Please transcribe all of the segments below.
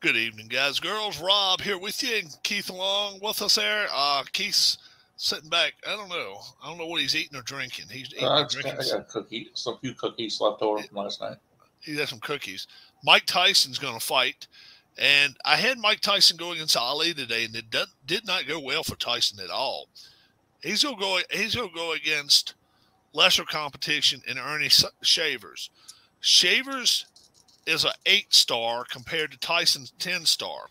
Good evening, guys, girls. Rob here with you, and Keith along with us there. Uh, Keith's sitting back. I don't know. I don't know what he's eating or drinking. He's eating Uh, or drinking. I got cookies, some few cookies left over from last night. He has some cookies. Mike Tyson's going to fight, and I had Mike Tyson going against Ali today, and it did, did not go well for Tyson at all. He's going to go. He's going to go against lesser competition in Ernie Shavers. Shavers is an eight star compared to Tyson's ten star,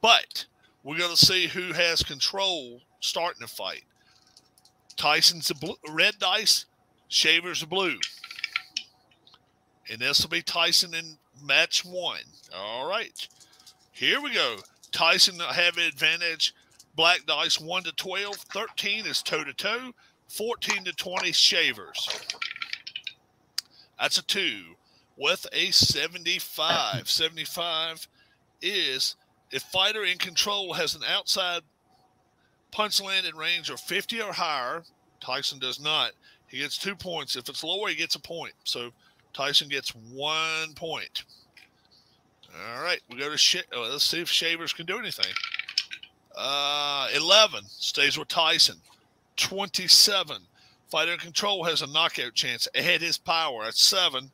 but we're going to see who has control starting the fight. Tyson's the blue, red dice, Shavers the blue. And this will be Tyson in match one. All right. Here we go. Tyson have advantage. Black dice 1 to 12. 13 is toe to toe. 14 to 20 shavers. That's a two with a 75. 75 is if fighter in control has an outside punch landed range of 50 or higher, Tyson does not. He gets two points. If it's lower, he gets a point. So Tyson gets one point. All right, we go to Sh- oh, let's see if Shavers can do anything. Uh, 11 stays with Tyson. 27. Fighter in control has a knockout chance. Ahead his power. at seven.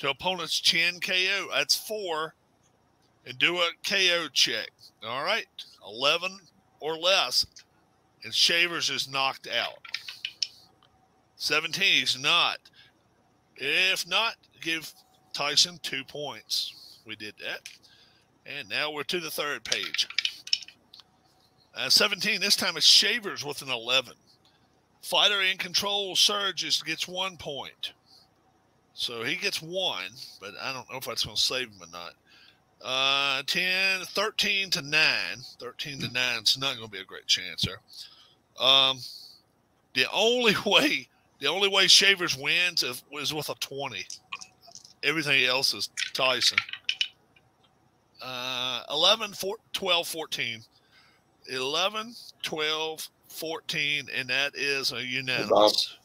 To opponent's chin KO. That's four. And do a KO check. All right. 11 or less. And Shavers is knocked out. 17. He's not. If not, give Tyson two points. We did that. And now we're to the third page. Uh, 17, this time it's Shavers with an 11. Fighter in control surges gets one point. So he gets one, but I don't know if that's going to save him or not. Uh, 10, 13 to 9. 13 to 9 It's not going to be a great chance there. Um, the only way the only way Shavers wins is, is with a 20. Everything else is Tyson. Uh, 11, 4, 12, 14. 11, 12, 14, and that is a unanimous.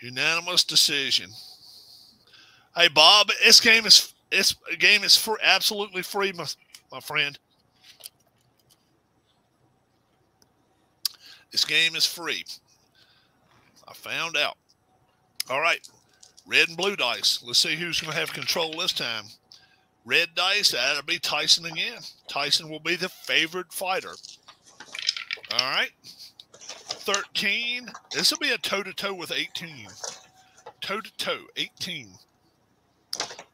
Unanimous decision. Hey Bob, this game is this game is for absolutely free, my, my friend. This game is free. I found out. All right. Red and blue dice. Let's see who's going to have control this time. Red dice, that'll be Tyson again. Tyson will be the favored fighter. All right. 13. This will be a toe to toe with 18. Toe to toe, 18.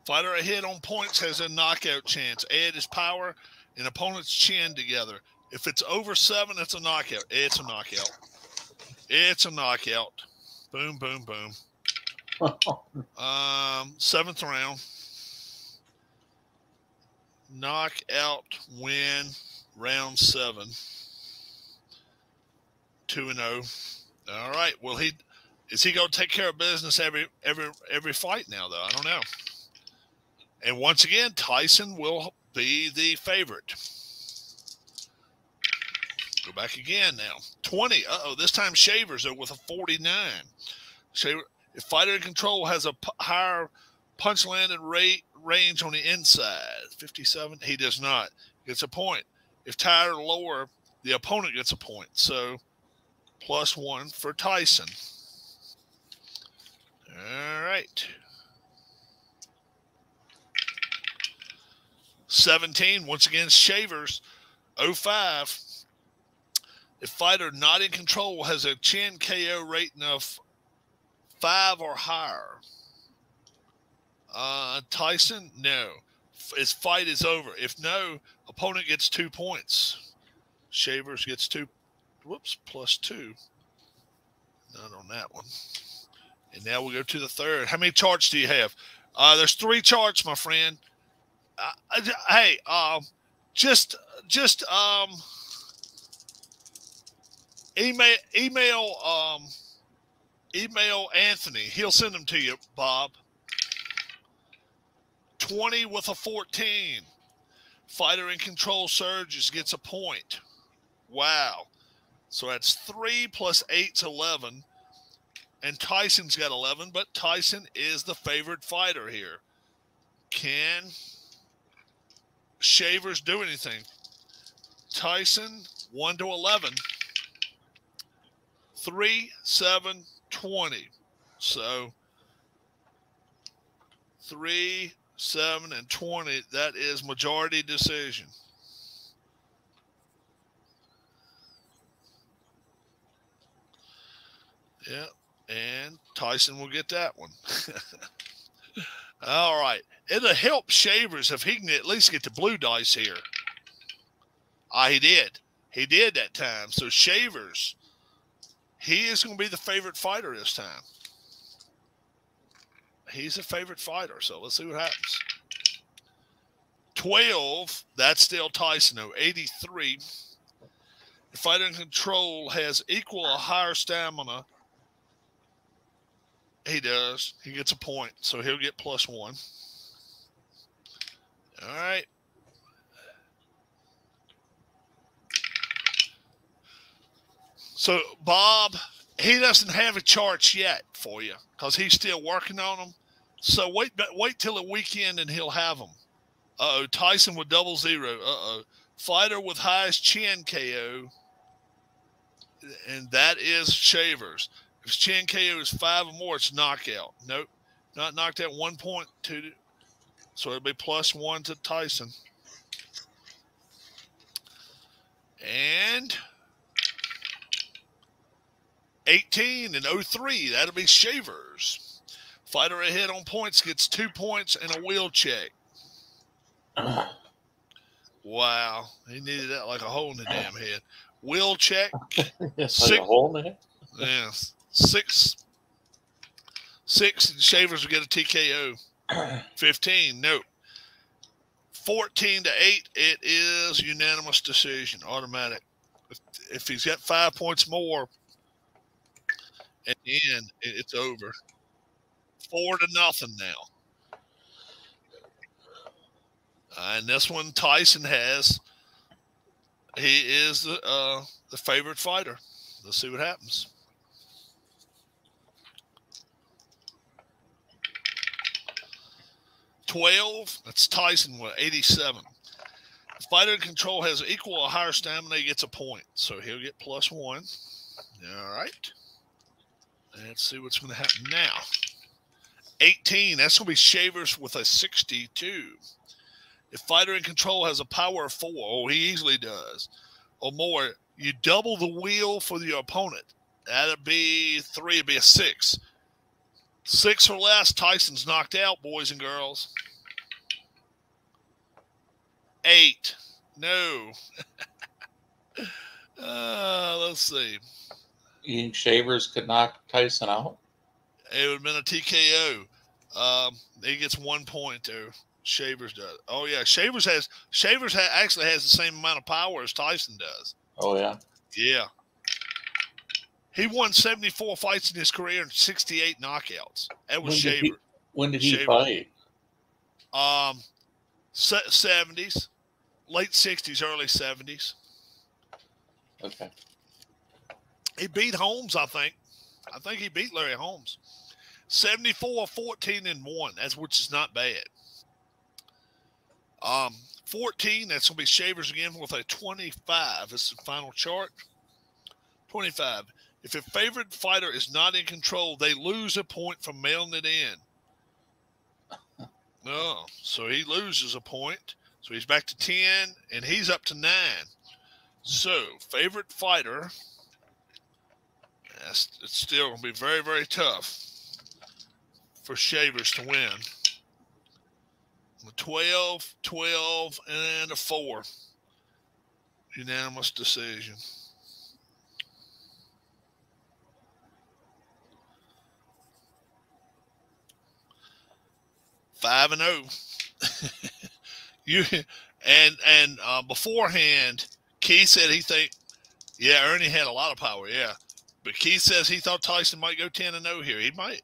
Fighter ahead on points has a knockout chance. Add his power and opponent's chin together. If it's over seven, it's a knockout. It's a knockout. It's a knockout. Boom, boom, boom. Um, seventh round. Knockout win round seven. Two and zero. All right. Well, he is he going to take care of business every every every fight now? Though I don't know. And once again, Tyson will be the favorite. Go back again now. 20. Uh oh, this time Shavers with a 49. Shaver, if fighter in control has a higher punch landed rate range on the inside, 57, he does not. Gets a point. If tired or lower, the opponent gets a point. So plus one for Tyson. All right. 17, once again, Shavers, 05. If fighter not in control has a chin KO rating of five or higher. Uh, Tyson, no. His fight is over. If no, opponent gets two points. Shavers gets two, whoops, plus two. Not on that one. And now we go to the third. How many charts do you have? Uh, there's three charts, my friend. Uh, uh, hey, um, just, just, um, email, email, um, email Anthony. He'll send them to you, Bob. 20 with a 14. Fighter in control surges gets a point. Wow. So that's three plus eight's 11. And Tyson's got 11, but Tyson is the favorite fighter here. Can Shavers do anything? Tyson, 1 to 11. 3, 7, 20. So 3, 7, and 20. That is majority decision. Yeah, and Tyson will get that one. All right. It'll help Shavers if he can at least get the blue dice here. Ah, he did. He did that time. So Shavers, he is going to be the favorite fighter this time. He's a favorite fighter. So let's see what happens. 12, that's still Tyson, though. 83. The fighter in control has equal or higher stamina he does. He gets a point, so he'll get plus one. All right. So Bob, he doesn't have a charts yet for you because he's still working on them. So wait, wait till the weekend and he'll have them. Uh oh, Tyson with double zero. Uh oh, fighter with highest chin KO, and that is Shavers. If chin KO is five or more, it's knockout. Nope. Not knocked out one point two. So it'll be plus one to Tyson. And 18 and 03, that'll be Shavers. Fighter ahead on points gets two points and a wheel check. Wow. He needed that like a hole in the damn head. Wheel check. Six, like a hole in the head? Yes six, six, and Shavers will get a TKO. 15, no. 14 to 8, it is unanimous decision, automatic. If, if he's got five points more, at the end, it's over. Four to nothing now. Uh, and this one Tyson has. He is the uh, the favorite fighter. Let's see what happens. 12. That's Tyson with 87. If fighter in control has equal or higher stamina, he gets a point. So he'll get plus one. All right. Let's see what's going to happen now. 18. That's going to be Shavers with a 62. If fighter in control has a power of four, oh, he easily does, or more, you double the wheel for your opponent. That'd be three, it'd be a six. Six or less, Tyson's knocked out, boys and girls. Eight. No. uh, let's see. You think Shavers could knock Tyson out? It would have been a TKO. Um, he gets one point there. Shavers does. Oh yeah, Shavers has Shavers ha- actually has the same amount of power as Tyson does. Oh yeah. Yeah. He won 74 fights in his career and 68 knockouts. That was when Shaver. Did he, when did he Shaver. fight? Um, 70s, late 60s, early 70s. Okay. He beat Holmes, I think. I think he beat Larry Holmes. 74, 14, and 1. That's which is not bad. Um, 14, that's gonna be Shavers again with a 25. This is the final chart. 25. If a favorite fighter is not in control, they lose a point from mailing it in. Oh, so he loses a point. So he's back to 10 and he's up to 9. So, favorite fighter. It's still going to be very, very tough for Shavers to win. 12, 12, and a 4. Unanimous decision. Five and. Oh. you and and uh, beforehand, Keith said he think, yeah, Ernie had a lot of power, yeah, but Keith says he thought Tyson might go ten and zero oh here. He might,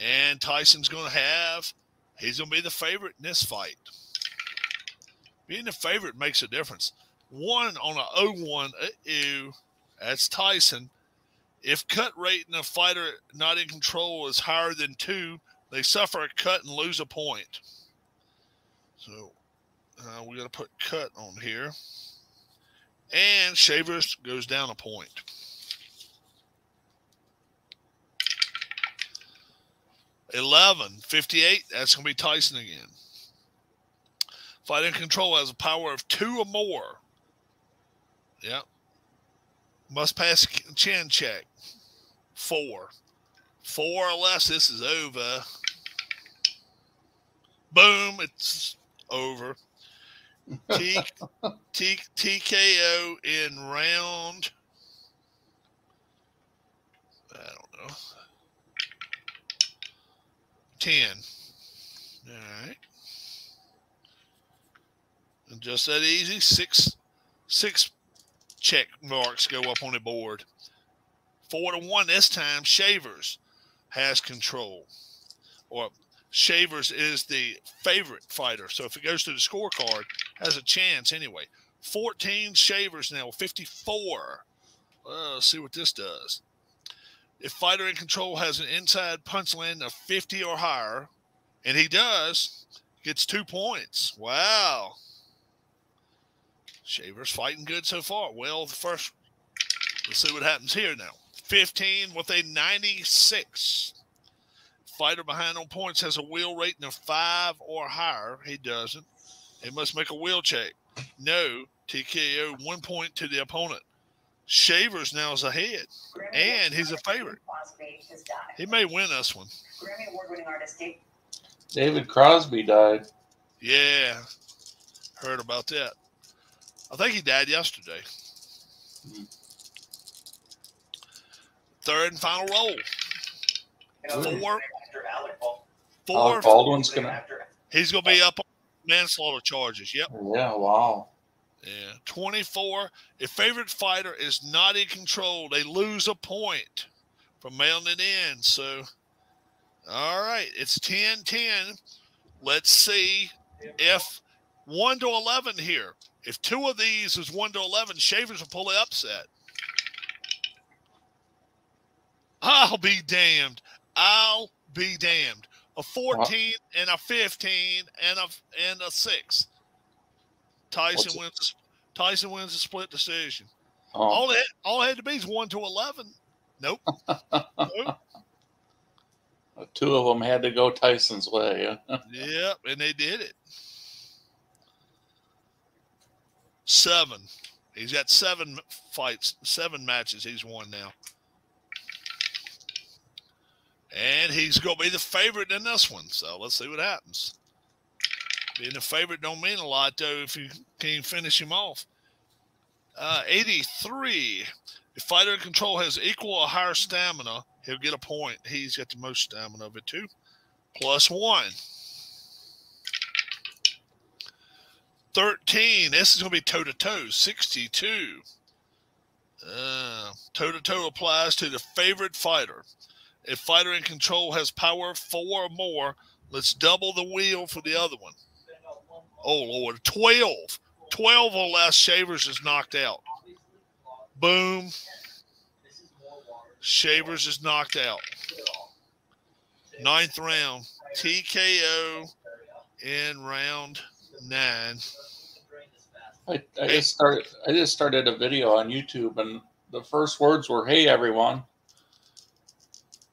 and Tyson's going to have. He's going to be the favorite in this fight. Being the favorite makes a difference. One on a 0-1, uh that's Tyson. If cut rate in a fighter not in control is higher than two, They suffer a cut and lose a point. So uh, we got to put cut on here. And Shavers goes down a point. Eleven fifty-eight. That's going to be Tyson again. Fighting control has a power of two or more. Yep. Must pass chin check. Four. Four or less, this is over. Boom, it's over. T, T, TKO in round. I don't know. 10. All right. And just that easy. Six, six check marks go up on the board. Four to one this time. Shavers has control, or Shavers is the favorite fighter. So if it goes to the scorecard, has a chance anyway. 14 Shavers now, 54. Uh, let's see what this does. If fighter in control has an inside punch land of 50 or higher, and he does, gets two points. Wow. Shavers fighting good so far. Well, the first, let's see what happens here now. 15 with a 96. Fighter behind on points has a wheel rating of five or higher. He doesn't. He must make a wheel check. No. TKO one point to the opponent. Shavers now is ahead, and he's a favorite. He may win this one. Grammy Award-winning artist David Crosby died. Yeah, heard about that. I think he died yesterday. Mm-hmm. Third and final roll. Four. Four. Alec Baldwin's gonna. He's gonna be up on manslaughter charges. Yep. Yeah. Wow. Yeah. Twenty-four. If favorite fighter is not in control, they lose a point from mailing it in. So, all right, it's 10-10. Let's see if one to eleven here. If two of these is one to eleven, Shavers will pull the upset. I'll be damned. I'll be damned. A 14 and a 15 and a and a six. Tyson What's wins. Tyson wins a split decision. Oh. All it all it had to be is one to eleven. Nope. nope. Two of them had to go Tyson's way. yep, and they did it. Seven. He's got seven fights, seven matches he's won now. And he's going to be the favorite in this one. So let's see what happens. Being the favorite don't mean a lot, though, if you can finish him off. Uh, 83. If fighter in control has equal or higher stamina, he'll get a point. He's got the most stamina of it, too. Plus one. 13. This is going to be toe to toe. 62. Toe to toe applies to the favorite fighter. If fighter in control has power four or more, let's double the wheel for the other one. Oh, Lord. 12. 12 or less, Shavers is knocked out. Boom. Shavers is knocked out. Ninth round. TKO in round nine. I, I just started. I just started a video on YouTube, and the first words were, "Hey, everyone."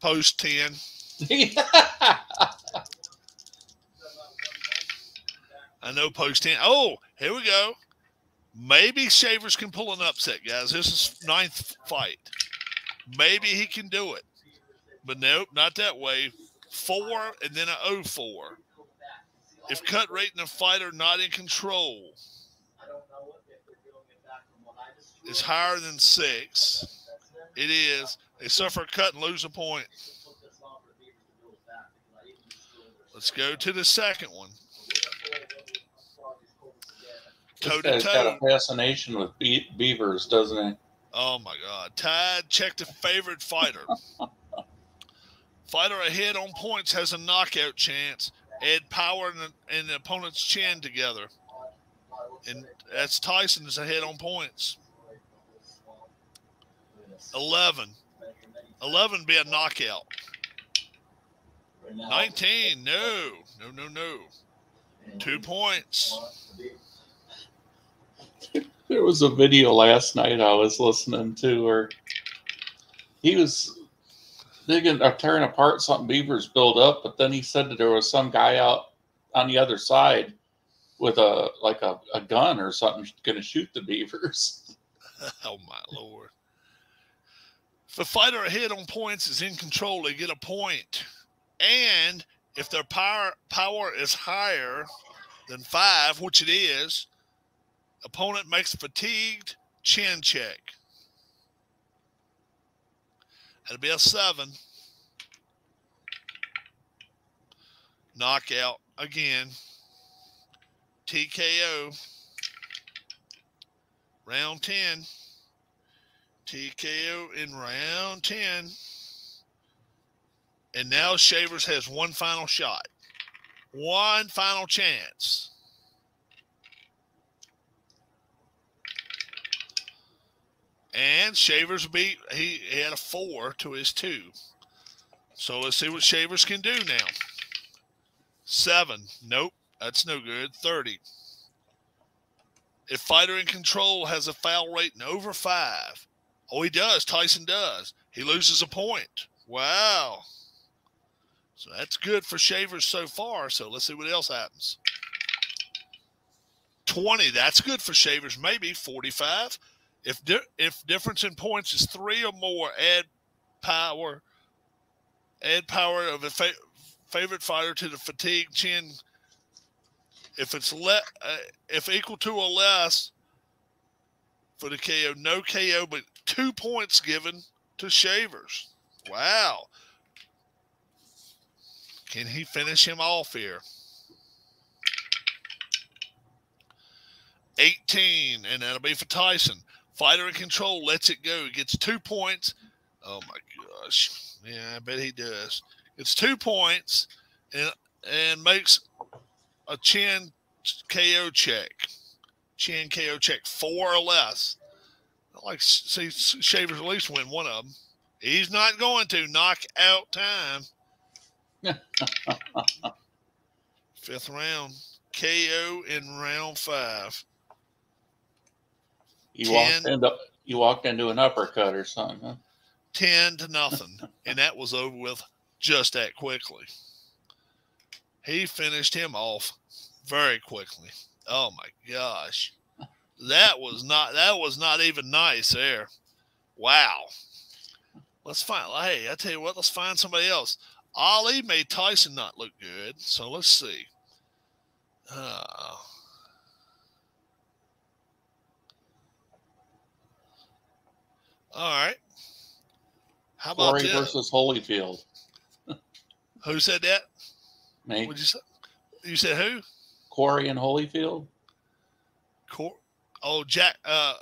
Post ten. I know post ten. Oh, here we go. Maybe Shavers can pull an upset, guys. This is ninth fight. Maybe he can do it. But nope, not that way. Four and then an 04. If cut rate and a fighter not in control it's higher than six, it is. They suffer a cut and lose a point. Let's go to the second one. Toe to toe. got a fascination with be- beavers, doesn't he? Oh my God! Tide check the favorite fighter. fighter ahead on points has a knockout chance add power and the, and the opponent's chin together. And that's Tyson's ahead on points. 11. 11 be a knockout. 19. No, no, no, no. Two points. There was a video last night I was listening to where he was digging or tearing apart something beavers build up, but then he said that there was some guy out on the other side with a like a, a gun or something going to shoot the beavers. oh my lord! If the fighter ahead on points is in control, they get a point, and if their power power is higher than five, which it is, opponent makes a fatigued chin check. That'll be a seven. Knockout again. TKO. Round 10. TKO in round 10. And now Shavers has one final shot. One final chance. And Shavers beat he, had a four to his two. So let's see what Shavers can do now. Seven. Nope. That's no good. 30. If fighter in control has a foul rating over five, oh, he does. Tyson does. He loses a point. Wow. So that's good for Shavers so far. So let's see what else happens. 20. That's good for Shavers. Maybe 45. If di- if difference in points is three or more, add power. Add power of a fa- favorite fighter to the fatigue chin. If it's le- uh, if equal to or less for the KO, no KO, but two points given to Shavers. Wow. Can he finish him off here? 18, and that'll be for Tyson. Fighter in control lets it go. He gets two points. Oh my gosh. Yeah, I bet he does. It's two points and and makes a chin KO check. Chin KO check four or less. Like see Shavers at least win one of them. He's not going to knock out time. Fifth round. KO in round five. You walked into you walked into an uppercut or something. Huh? Ten to nothing, and that was over with just that quickly. He finished him off very quickly. Oh my gosh, that was not that was not even nice there. Wow. Let's find. Hey, I tell you what. Let's find somebody else. Ali made Tyson not look good, so let's see. Uh, All right. How about Quarry versus Holyfield? who said that? Me. What you say? You said who? Quarry and Holyfield. Cor- oh, Jack. Uh,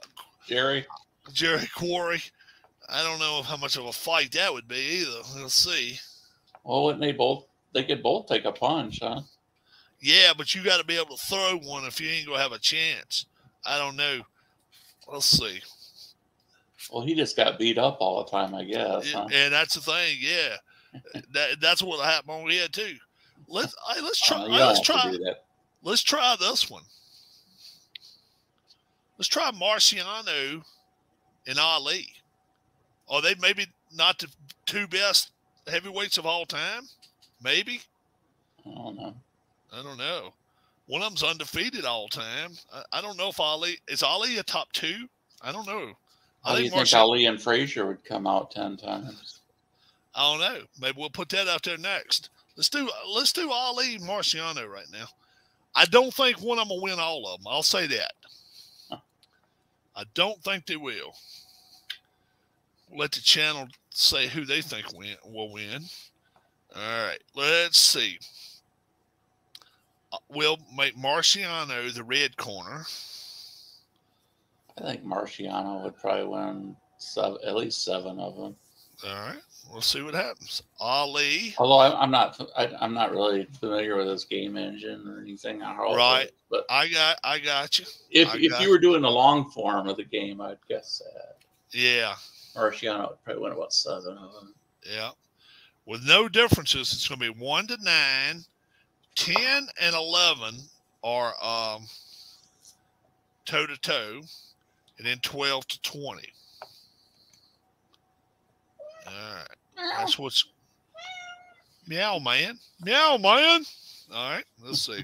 Jerry. Jerry Quarry. I don't know how much of a fight that would be either. Let's see. Well, wouldn't they both? They could both take a punch, huh? Yeah, but you got to be able to throw one if you ain't gonna have a chance. I don't know. Let's see. Well, he just got beat up all the time, I guess. Huh? And that's the thing, yeah. that, that's what happened on here too. Let's hey, let's try. Uh, let's try. Let's try this one. Let's try Marciano and Ali. Are they maybe not the two best heavyweights of all time? Maybe. I don't know. I don't know. One of them's undefeated all time. I, I don't know if Ali is Ali a top two. I don't know. How do you think Ali and Frazier would come out ten times? I don't know. Maybe we'll put that out there next. Let's do let's do Ali Marciano right now. I don't think one of them will win all of them. I'll say that. I don't think they will. Let the channel say who they think win, will win. All right, let's see. Uh, we'll make Marciano the red corner. I think Marciano would probably win seven, at least seven of them. All right, we'll see what happens. Ali. Although I, am not, I, am not really familiar with this game engine or anything. right, it, but I got, I got you. If I if you were doing the long form of the game, I'd guess that. Yeah. Marciano probably win about seven of them. Yeah. with no differences. It's going to be one to nine, 10 and 11 are um, toe to toe, and then 12 to 20. All right. That's what's meow, man. Meow, man. All right. Let's see.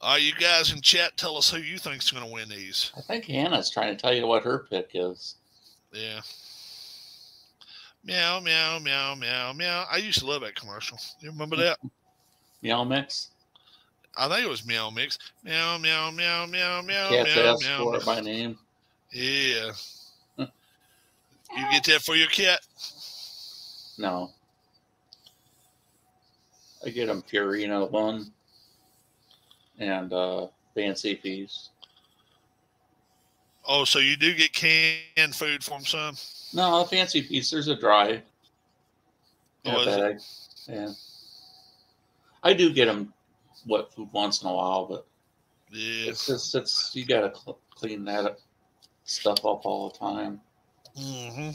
All right, you guys in chat, tell us who you think's going to win these. I think Hannah's trying to tell you what her pick is. Yeah. Meow, meow, meow, meow, meow. I used to love that commercial. You remember that? Meow mix. I think it was Meow Mix. Meow, meow, meow, meow, meow, Cats meow, ask meow. for it by name. Yeah. You get that for your cat? No. I get them Purina one and uh Fancy Feast. Oh, so you do get canned food from some? No, Fancy Feast. There's a dry Oh, a is it? bag. Yeah. I do get them wet food once in a while, but Yeah. it's just it's you gotta cl- clean that stuff up all the time. Hmm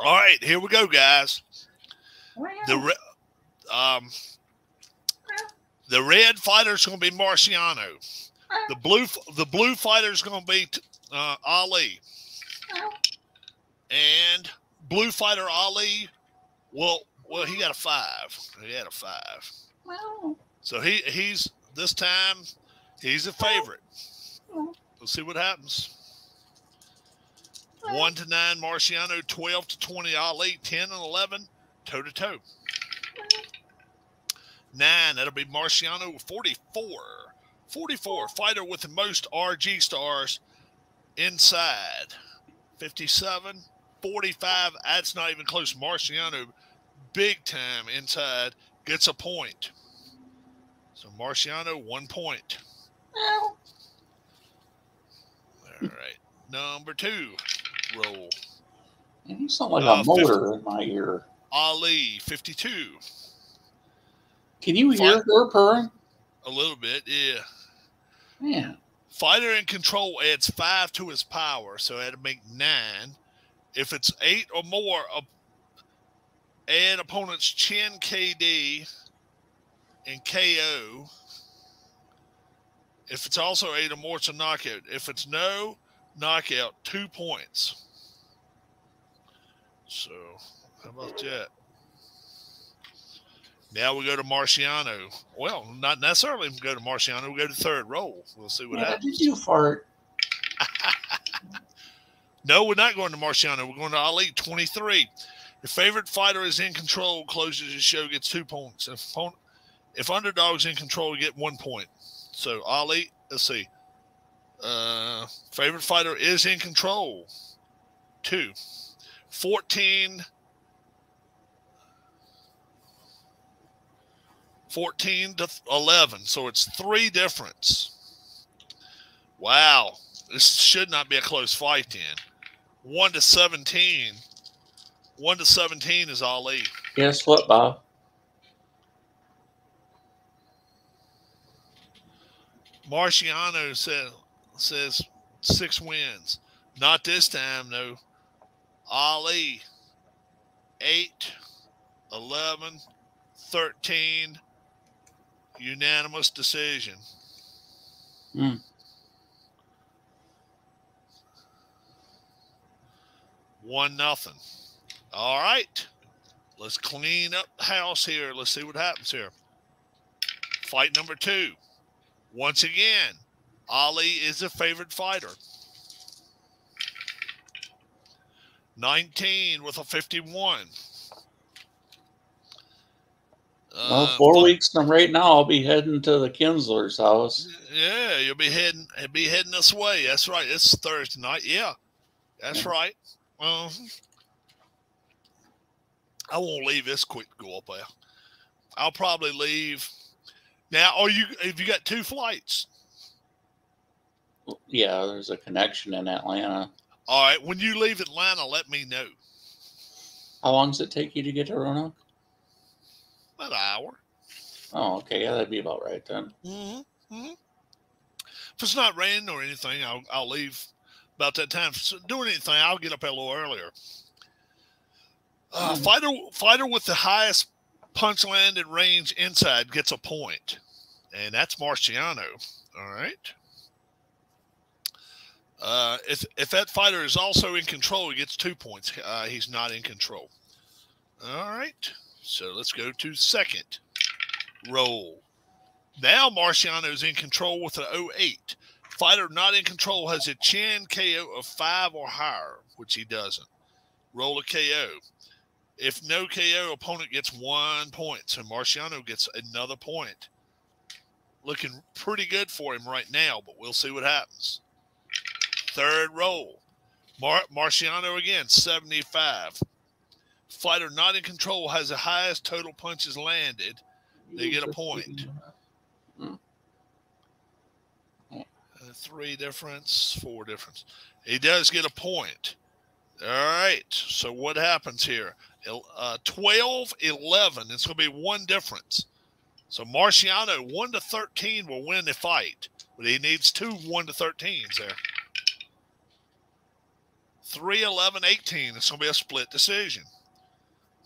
All right, here we go, guys. The re- um, the red fighter's going to be Marciano. The blue the blue fighter's going to be uh, Ali. And blue fighter Ali, well, well, he got a five. He had a five. So he he's this time he's a favorite. We'll see what happens. One to nine, Marciano. Twelve to twenty, Ali. Ten and eleven, toe to toe. Nine, that'll be Marciano. with Forty-four. 44, fighter with the most RG stars inside. 57, 45, that's not even close. Marciano, big time inside, gets a point. So Marciano, one point. All right. Number two, roll. And you sound like Uh, a motor in my ear. Ali, 52. Can you hear her purring? A little bit, yeah. Man, Fighter in control adds five to his power, so that'd make nine. If it's eight or more, uh, add opponent's chin KD and KO. If it's also eight or more, it's a knockout. If it's no, knockout, two points. So, how about that? Now we go to Marciano. Well, not necessarily go to Marciano. We go to third roll. We'll see what yeah, happens. did you fart? No, we're not going to Marciano. We're going to Ali 23. Your favorite fighter is in control, closes the show, gets two points. If, if underdog's in control, you get one point. So Ali, let's see. Uh, favorite fighter is in control. Two. 14. 14 to 11. So it's three difference. Wow. This should not be a close fight then. 1 to 17. 1 to 17 is Ali. Guess what, Bob? Marciano says says six wins. Not this time, though. Ali, 8, 11, 13, unanimous decision. Hmm. One nothing. All right. Let's clean up the house here. Let's see what happens here. Fight number two. Once again, Ali is a favorite fighter. 19 with a 51. Well, Uh, four fi- weeks from right now, I'll be heading to the Kinsler's house. Yeah, you'll be heading be heading this way. That's right. It's Thursday night. Yeah, that's Yeah. right. Uh, I won't leave this quick to go up there. I'll probably leave. Now, are you? Have you got two flights? Yeah, there's a connection in Atlanta. All right. When you leave Atlanta, let me know. How long does it take you to get to Roanoke? About an hour. Oh, okay. Yeah, that'd be about right then. Mm-hmm. hmm If it's not raining or anything, I'll I'll leave about that time. If it's doing anything, I'll get up a little earlier. Uh, fighter fighter with the highest punch landed range inside gets a point, and that's Marciano. All right. Uh, if if that fighter is also in control, he gets two points. Uh, he's not in control. All right. So let's go to second roll. Now Marciano is in control with an 08. Fighter not in control has a chin KO of five or higher, which he doesn't. Roll a KO. If no KO, opponent gets one point. So Marciano gets another point. Looking pretty good for him right now, but we'll see what happens. Third roll. Mar- Marciano again, 75. Fighter not in control has the highest total punches landed. They get a point. Uh, three difference, four difference. He does get a point. All right. So what happens here? Uh, 12, 11. It's going to be one difference. So Marciano, 1 to 13, will win the fight, but he needs two 1 to 13s there. 3, 11, 18. It's going to be a split decision.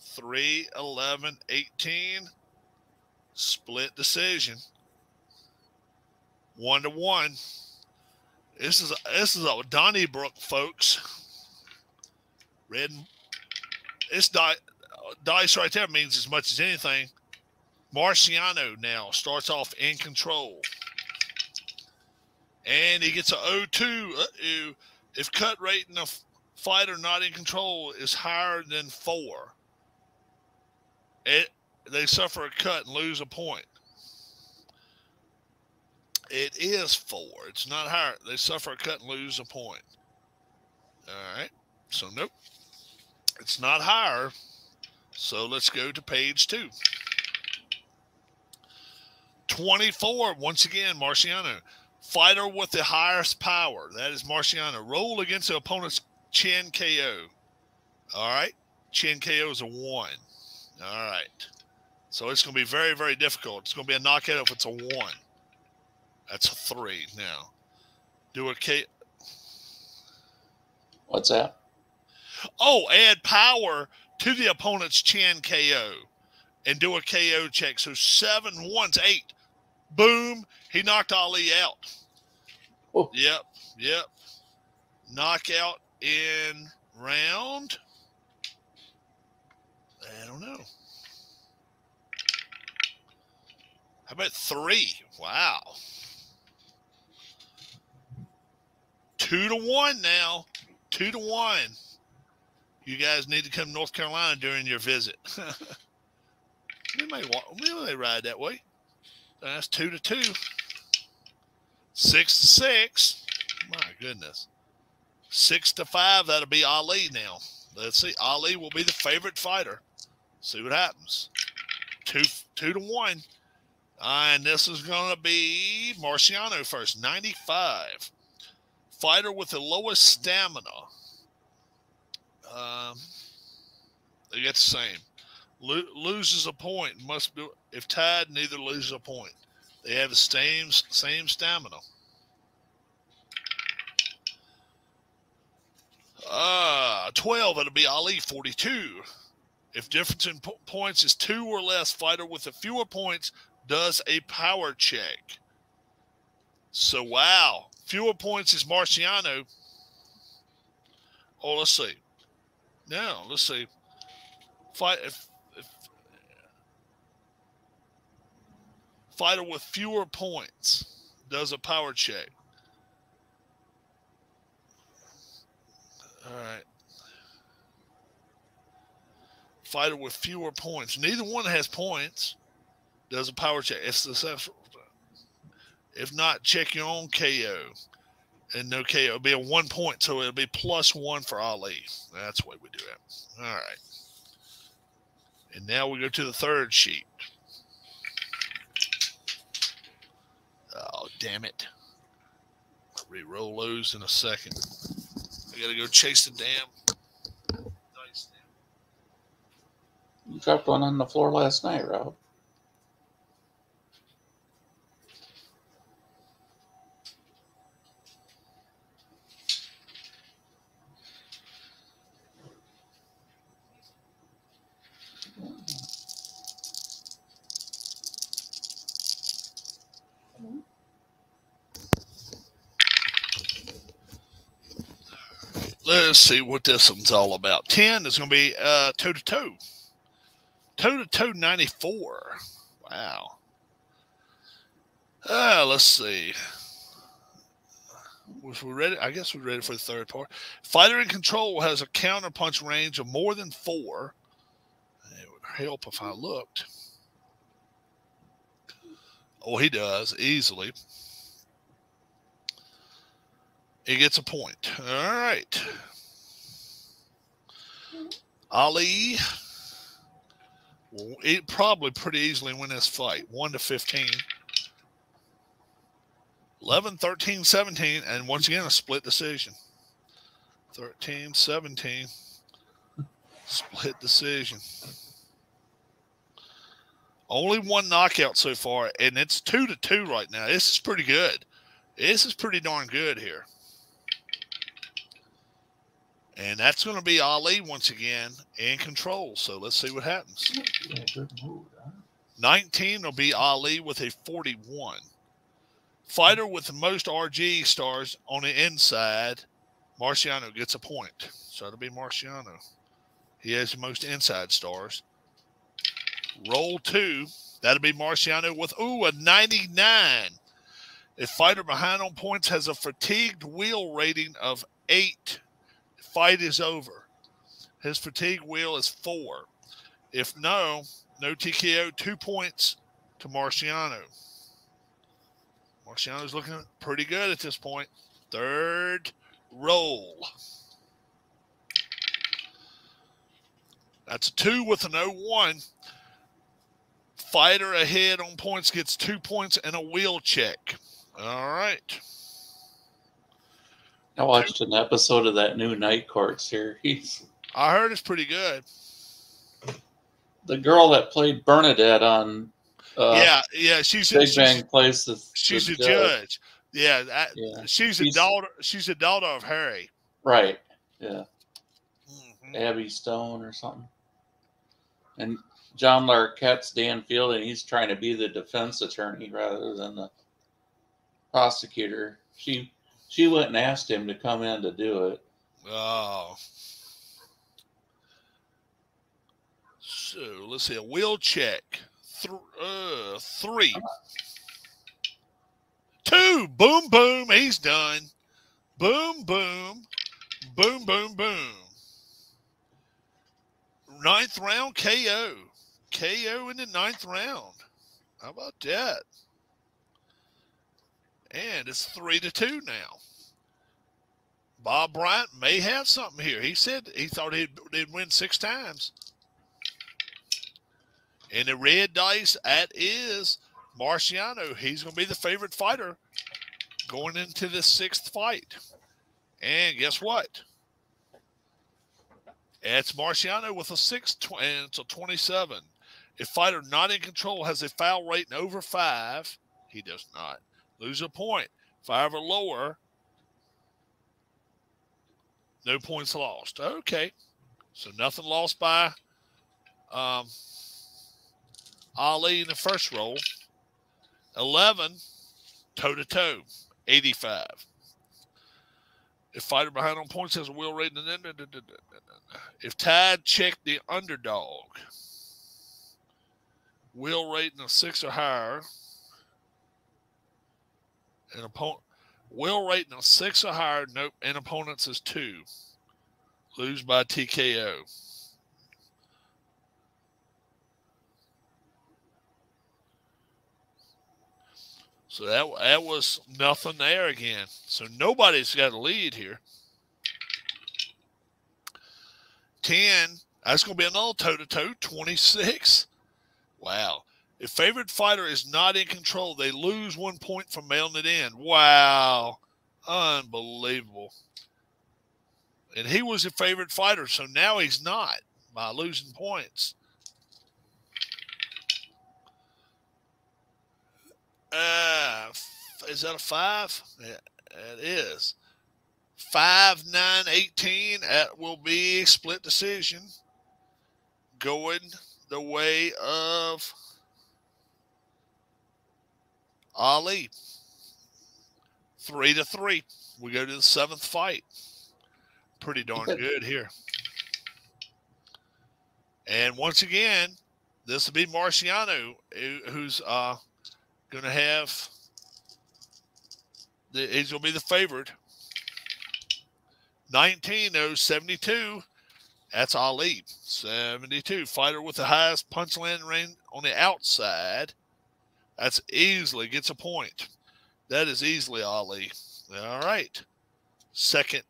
3, 11, 18. Split decision. One to one. This is a, this is a Donnybrook, folks. Red. This die, dice right there means as much as anything. Marciano now starts off in control. And he gets a 0-2. Uh-oh. If cut rate in a fighter not in control is higher than four, it they suffer a cut and lose a point. It is four. It's not higher. They suffer a cut and lose a point. All right. So, nope. It's not higher. So let's go to page two. 24, once again, Marciano. Fighter with the highest power. That is Marciano. Roll against the opponent's chin KO. All right. Chin KO is a one. All right. So it's going to be very, very difficult. It's going to be a knockout if it's a one. That's a three now. Do a K. What's that? Oh, add power to the opponent's chin KO and do a KO check. So seven ones, eight. Boom. He knocked Ali out. Oh. Yep. Yep. Knockout in round. I don't know. How about three? Wow. Two to one now. Two to one. You guys need to come to North Carolina during your visit. we may walk, we may ride that way. That's two to two. Six to six. My goodness. Six to five. That'll be Ali now. Let's see. Ali will be the favorite fighter. See what happens. Two two to one. and this is going to be Marciano first. 95 fighter with the lowest stamina. Um, they get the same. Lo- loses a point. Must be if tied, neither loses a point. They have the same same stamina. Uh, 12, it'll be Ali 42. If difference in po- points is two or less, fighter with the fewer points does a power check. So, wow, Fewer points is Marciano. Oh, let's see. Now, let's see. Fight if, if fighter with fewer points does a power check. All right. Fighter with fewer points. Neither one has points. Does a power check. It's successful. If not, check your own KO. And no KO. It'll be a one point, so it'll be plus one for Ali. That's the way we do it. All right. And now we go to the third sheet. Oh, damn it. Re-roll those in a second. I gotta go chase the damn. You dropped one on the floor last night, Rob. Let's see what this one's all about. 10 is going to be uh, toe to toe. Toe to toe 94. Wow. Uh, let's see. Was we ready? I guess we're ready for the third part. Fighter in control has a counterpunch range of more than four. It would help if I looked. Oh, he does easily. He gets a point. All right. Ali it probably pretty easily win this fight. 1 to 15 11 13 17 and once again a split decision. 13 17 split decision. Only one knockout so far and it's 2 to 2 right now. This is pretty good. This is pretty darn good here and that's going to be Ali once again in control. So let's see what happens. 19 will be Ali with a 41. Fighter with the most RG stars on the inside, Marciano gets a point. So it'll be Marciano. He has the most inside stars. Roll two. That'll be Marciano with, ooh, a 99. A fighter behind on points has a fatigued wheel rating of eight fight is over. His fatigue wheel is four. If no, no TKO, two points to Marciano. Marciano's looking pretty good at this point. Third roll. That's a two with an 0 1. Fighter ahead on points gets two points and a wheel check. All right. I watched an episode of that new Night Court series. I heard it's pretty good. The girl that played Bernadette on uh, yeah, yeah, she's Big she's, Bang Place. she's a judge. judge. Yeah, that, yeah, she's, she's a daughter. She's a daughter of Harry. Right. Yeah. Mm-hmm. Abby Stone or something. And John Larroquette's Dan Field, and He's trying to be the defense attorney rather than the prosecutor. She she went and asked him to come in to do it. Oh. So let's see a wheel check. Th- uh, three. Two. Boom, boom. He's done. Boom, boom. Boom, boom, boom. Ninth round KO. KO in the ninth round. How about that? And it's three to two now. Bob Bryant may have something here. He said he thought he'd, he'd win six times. And the red dice, that is Marciano. He's going to be the favorite fighter going into this sixth fight. And guess what? It's Marciano with a six, and it's a 27. If fighter not in control has a foul rating over five, he does not lose a point. Five or lower, no points lost. Okay. So nothing lost by um, Ali in the first roll. 11, toe to toe, 85. If fighter behind on points has a wheel rating, if tied, check the underdog. Wheel rating of six or higher. An opponent will rating of six or higher. Nope. And opponents is two. Lose by TKO. So that that was nothing there again. So nobody's got a lead here. Ten. That's going to be another toe to toe. Twenty six. Wow. If favorite fighter is not in control, they lose one point from mailing it in. Wow. Unbelievable. And he was a favorite fighter, so now he's not by losing points. Uh, is that a five? Yeah, it is. Five, nine, 18. That will be a split decision going the way of Ali. Three to three. We go to the seventh fight. pretty darn good here. And once again, this will be Marciano, who's uh, going to have the, he's going to be the favorite. 19 72. That's Ali. 72. Fighter with the highest punch landing range on the outside. That's easily gets a point. That is easily Ali. All right. Second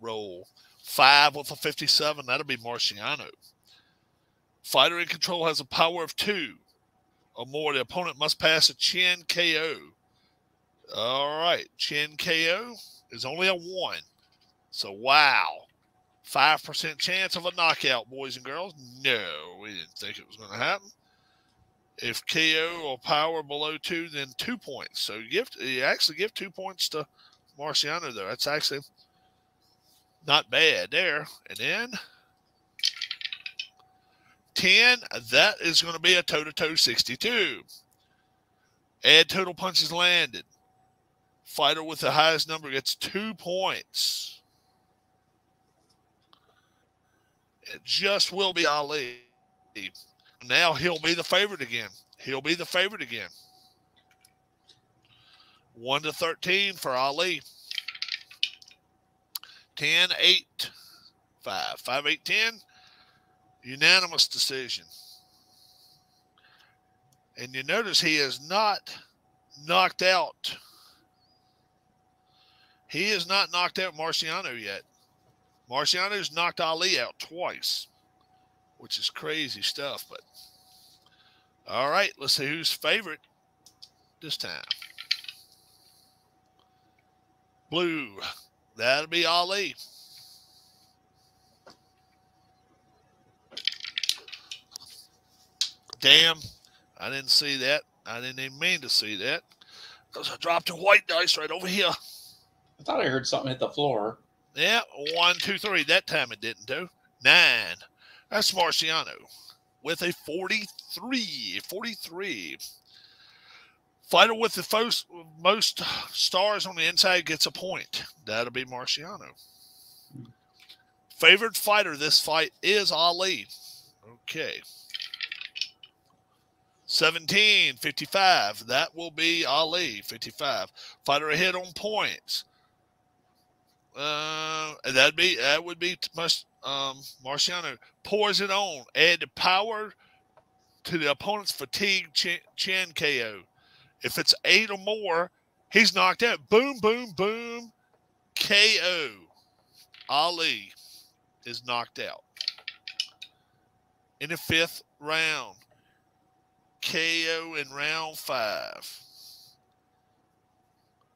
roll. Five with a 57. That'll be Marciano. Fighter in control has a power of two or more. The opponent must pass a chin KO. All right. Chin KO is only a one. So, wow. 5% chance of a knockout, boys and girls. No, we didn't think it was going to happen. If KO or power below two, then two points. So you give you actually give two points to Marciano there. That's actually not bad there. And then 10, that is going to be a toe to toe 62. Add total punches landed. Fighter with the highest number gets two points. It just will be Ali. Now he'll be the favorite again. He'll be the favorite again. 1 to 13 for Ali. 10 8 5 5 8 10 unanimous decision and you notice he is not knocked out he is not knocked out marciano yet marciano's knocked ali out twice which is crazy stuff but all right let's see who's favorite this time blue That'll be Ali. Damn, I didn't see that. I didn't even mean to see that. Because I dropped a white dice right over here. I thought I heard something hit the floor. Yeah, one, two, three. That time it didn't do. Nine. That's Marciano with a 43. 43. Fighter with the most, most stars on the inside gets a point. That'll be Marciano. Favorite fighter this fight is Ali. Okay. 17, 55. That will be Ali, 55. Fighter ahead on points. Uh, that'd be that would be must um Marciano pours it on. Add the power to the opponent's fatigue chin, chin KO. If it's eight or more, he's knocked out. Boom, boom, boom. KO. Ali is knocked out. In the fifth round, KO in round five.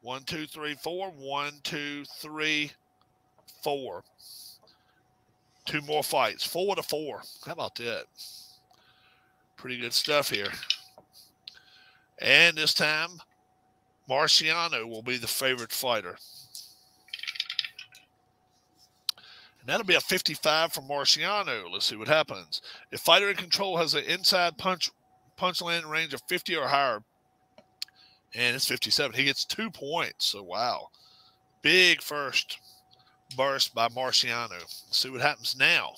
One, two, three, four. One, two, three, four. Two more fights. Four to four. How about that? Pretty good stuff here. And this time, Marciano will be the favorite fighter. And that'll be a 55 for Marciano. Let's see what happens. If fighter in control has an inside punch punch landing range of 50 or higher, and it's 57, he gets two points. So wow. Big first burst by Marciano. See what happens now.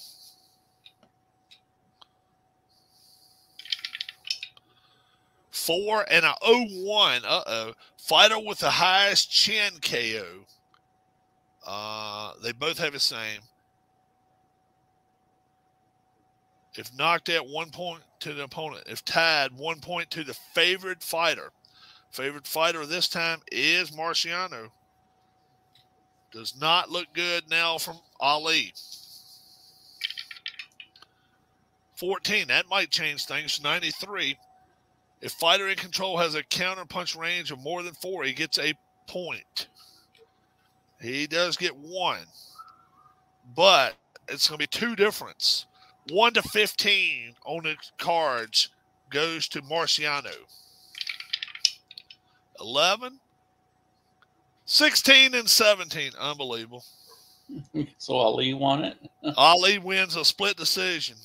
four and a 01. Uh oh. Fighter with the highest chin KO. Uh, they both have the same. If knocked out, one point to the opponent. If tied, one point to the favorite fighter. Favorite fighter this time is Marciano. Does not look good now from Ali. 14. That might change things. 93. If fighter in control has a counter punch range of more than four, he gets a point. He does get one, but it's going to be two difference. One to 15 on the cards goes to Marciano. 11, 16, and 17. Unbelievable. So Ali won it? Ali wins a split decision.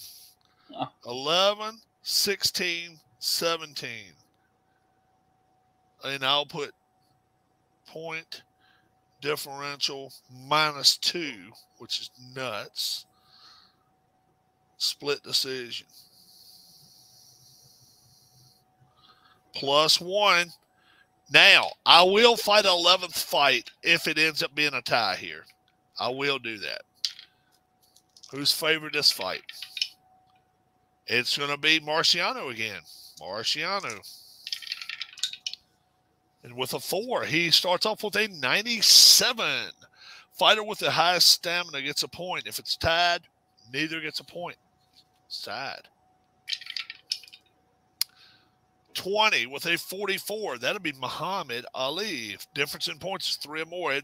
11, 16, 17. And I'll put point differential minus two, which is nuts. Split decision. Plus one. Now, I will fight an 11th fight if it ends up being a tie here. I will do that. Who's favored this fight? It's going to be Marciano again. Marciano. And with a four, he starts off with a 97. Fighter with the highest stamina gets a point. If it's tied, neither gets a point. Sad. 20 with a 44. That'll be Muhammad Ali. Difference in points is three or more.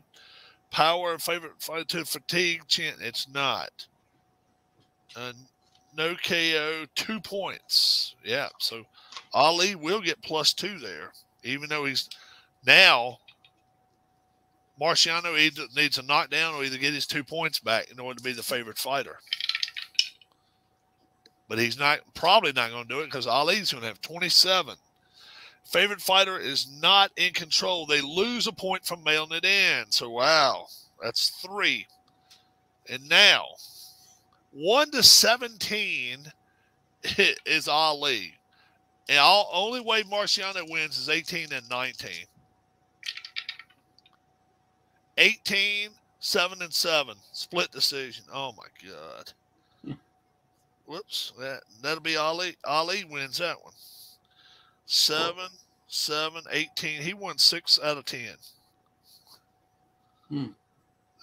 Power favorite fight to fatigue. chin, It's not. And no KO, two points. Yeah. So Ali will get plus two there, even though he's now Marciano either needs a knockdown or either get his two points back in order to be the favorite fighter. But he's not probably not going to do it because Ali's going to have 27. Favorite fighter is not in control. They lose a point from mailing it in. So wow, that's three. And now, one to 17 is Ali. And all only way Marciano wins is 18 and 19. 18, 7 and 7. Split decision. Oh my God. Whoops. That that'll be Ali. Ali wins that one. Seven, seven, 18. He won six out of ten. Hmm.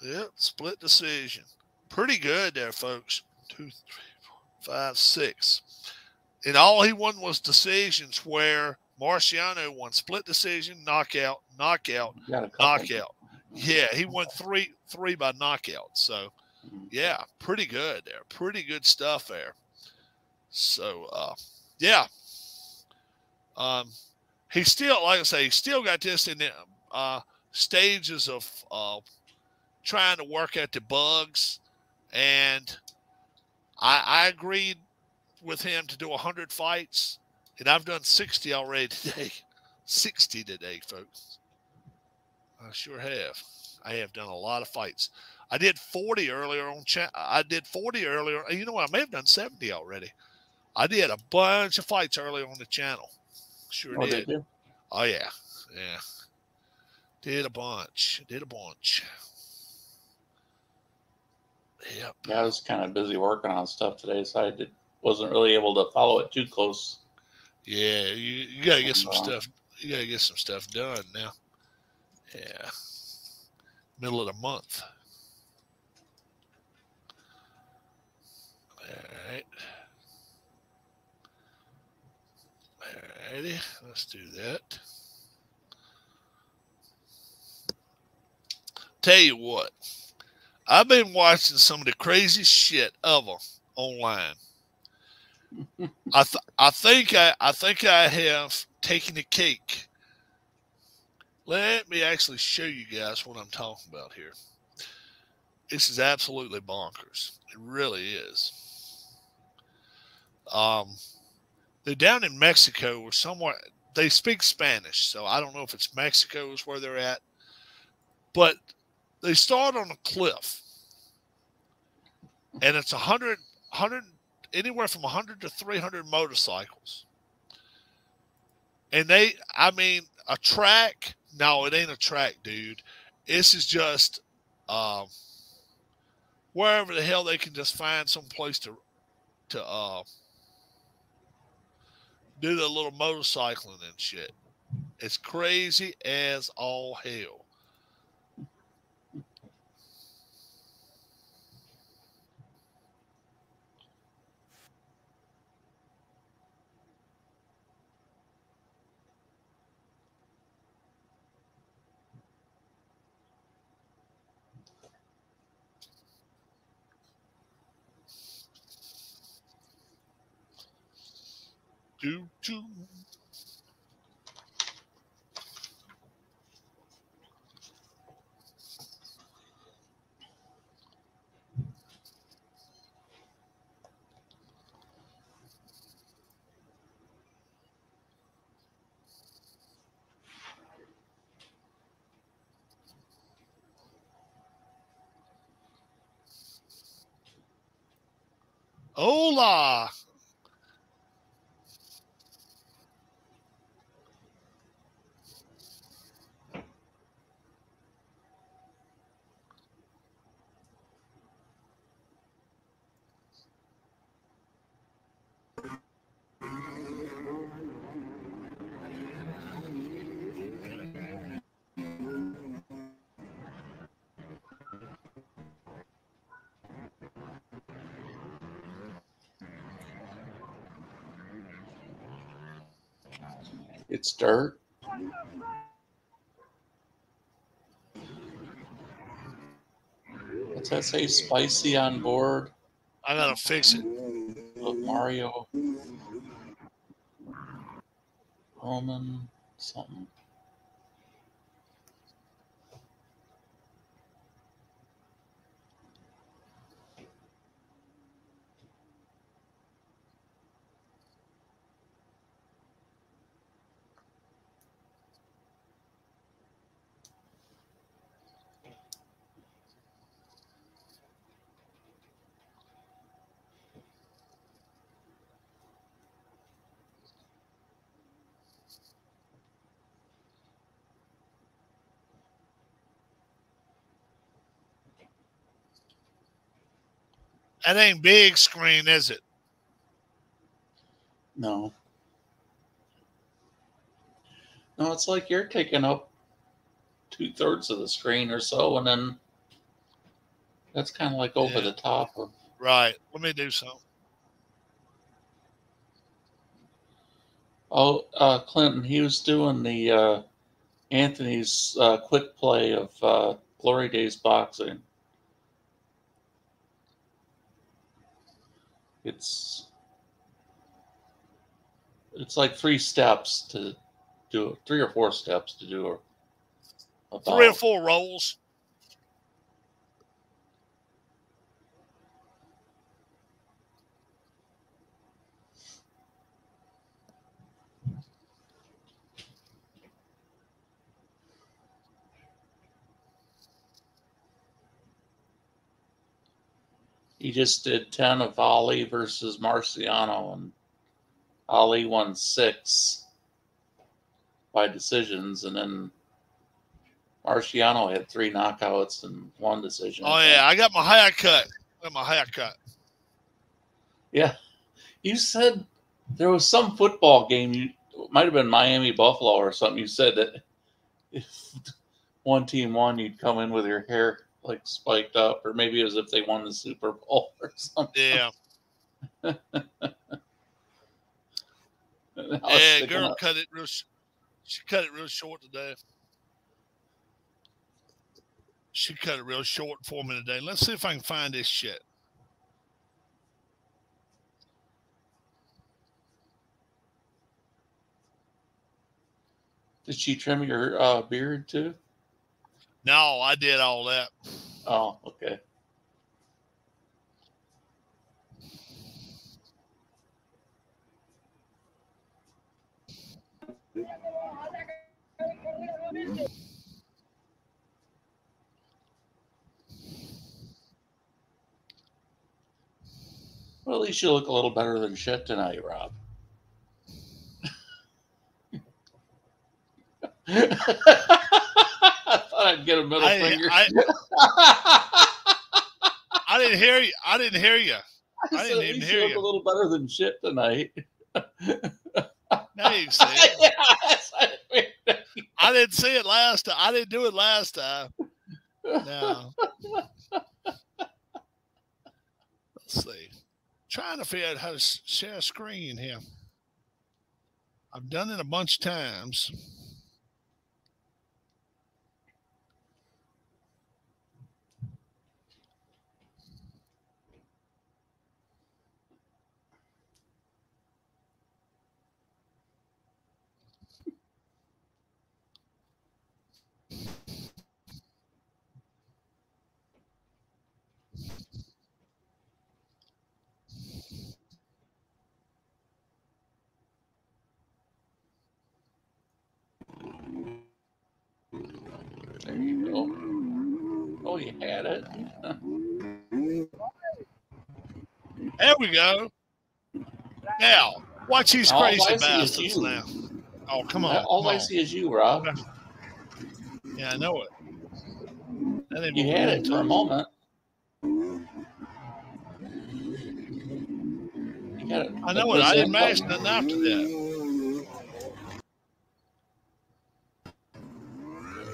Yep, split decision. Pretty good there, folks. Two, three, four, five, six. And all he won was decisions where Marciano won split decision, knockout, knockout, knockout. Yeah, he won three three by knockout. So. Yeah, pretty good there. Pretty good stuff there. So uh yeah. Um he still like I say, he still got this in the uh stages of uh trying to work at the bugs and I I agreed with him to do 100 fights and I've done 60 already today. 60 today, folks. I sure have. I have done a lot of fights. I did 40 earlier on chat. I did 40 earlier. You know what? I may have done 70 already. I did a bunch of fights earlier on the channel. Sure oh, did. did oh yeah, yeah. Did a bunch. Did a bunch. Yep. Yeah, I was kind of busy working on stuff today, so I did, wasn't really able to follow it too close. Yeah, you, you gotta get some stuff. You gotta get some stuff done now. Yeah. Middle of the month. All right. Alrighty, let's do that. Tell you what, I've been watching some of the craziest shit ever online. I th- I think I I think I have taken the cake let me actually show you guys what I'm talking about here. This is absolutely bonkers. It really is. Um, they're down in Mexico or somewhere. They speak Spanish, so I don't know if it's Mexico is where they're at. But they start on a cliff, and it's a hundred, hundred, anywhere from hundred to three hundred motorcycles. And they, I mean, a track no, it ain't a track, dude. This is just um, wherever the hell they can just find some place to to uh, do the little motorcycling and shit. It's crazy as all hell. do, do. Hola. It's dirt. What's that say? Spicy on board I gotta fix it. of Mario. Roman something. That ain't big screen, is it? No. No, it's like you're taking up two thirds of the screen or so, and then that's kind of like over Yeah. the top of. Right. Let me do something. Oh, uh, Clinton, he was doing the uh, Anthony's uh, quick play of uh, Glory Days boxing. It's it's like three steps to do three or four steps to do a, a Three or four rolls. He just did 10 of Ali versus Marciano, and Ali won six by decisions, and then Marciano had three knockouts and one decision. Oh yeah, I got my hair cut. I got my hair cut. Yeah. You said there was some football game, you it might have been Miami Buffalo or something. You said that if one team won, you'd come in with your hair like spiked up, or maybe it was if they won the Super Bowl or something. Yeah. And I was Yeah, girl of- cut it real sh- she cut it real short today. She cut it real short for me today. Let's see if I can find this shit. Did she trim your uh, beard too? No, I did all that. Oh, okay. Well, at least you look a little better than shit tonight, Rob. I thought I'd get a middle I, finger. I, I didn't hear you. I didn't hear you. I I didn't even hear you a little better than shit tonight. Now you see it. Yes, I didn't see it last time. I didn't do it last time. No. Let's see. Trying to figure out how to share a screen here. I've done it a bunch of times. There you go. Oh, you had it. There we go. Now, watch these All crazy bastards now. Oh, come on. All come I on. see is you, Rob. Yeah, I know it. You had it for a moment. You got it. I know it. I didn't mash nothing after that.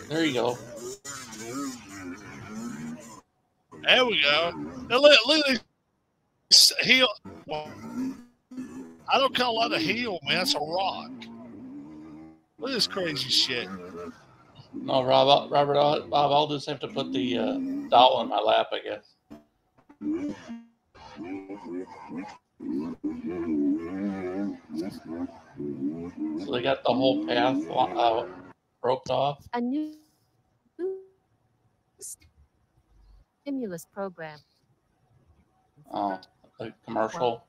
There you go. There we go. Now look, look at this heel. I don't call that a heel, man. That's a rock. Look at this crazy shit. No, Rob, Robert, I'll, Bob, I'll just have to put the uh, doll in my lap, I guess. So they got the whole path uh, roped off. A new stimulus program. Oh, a commercial.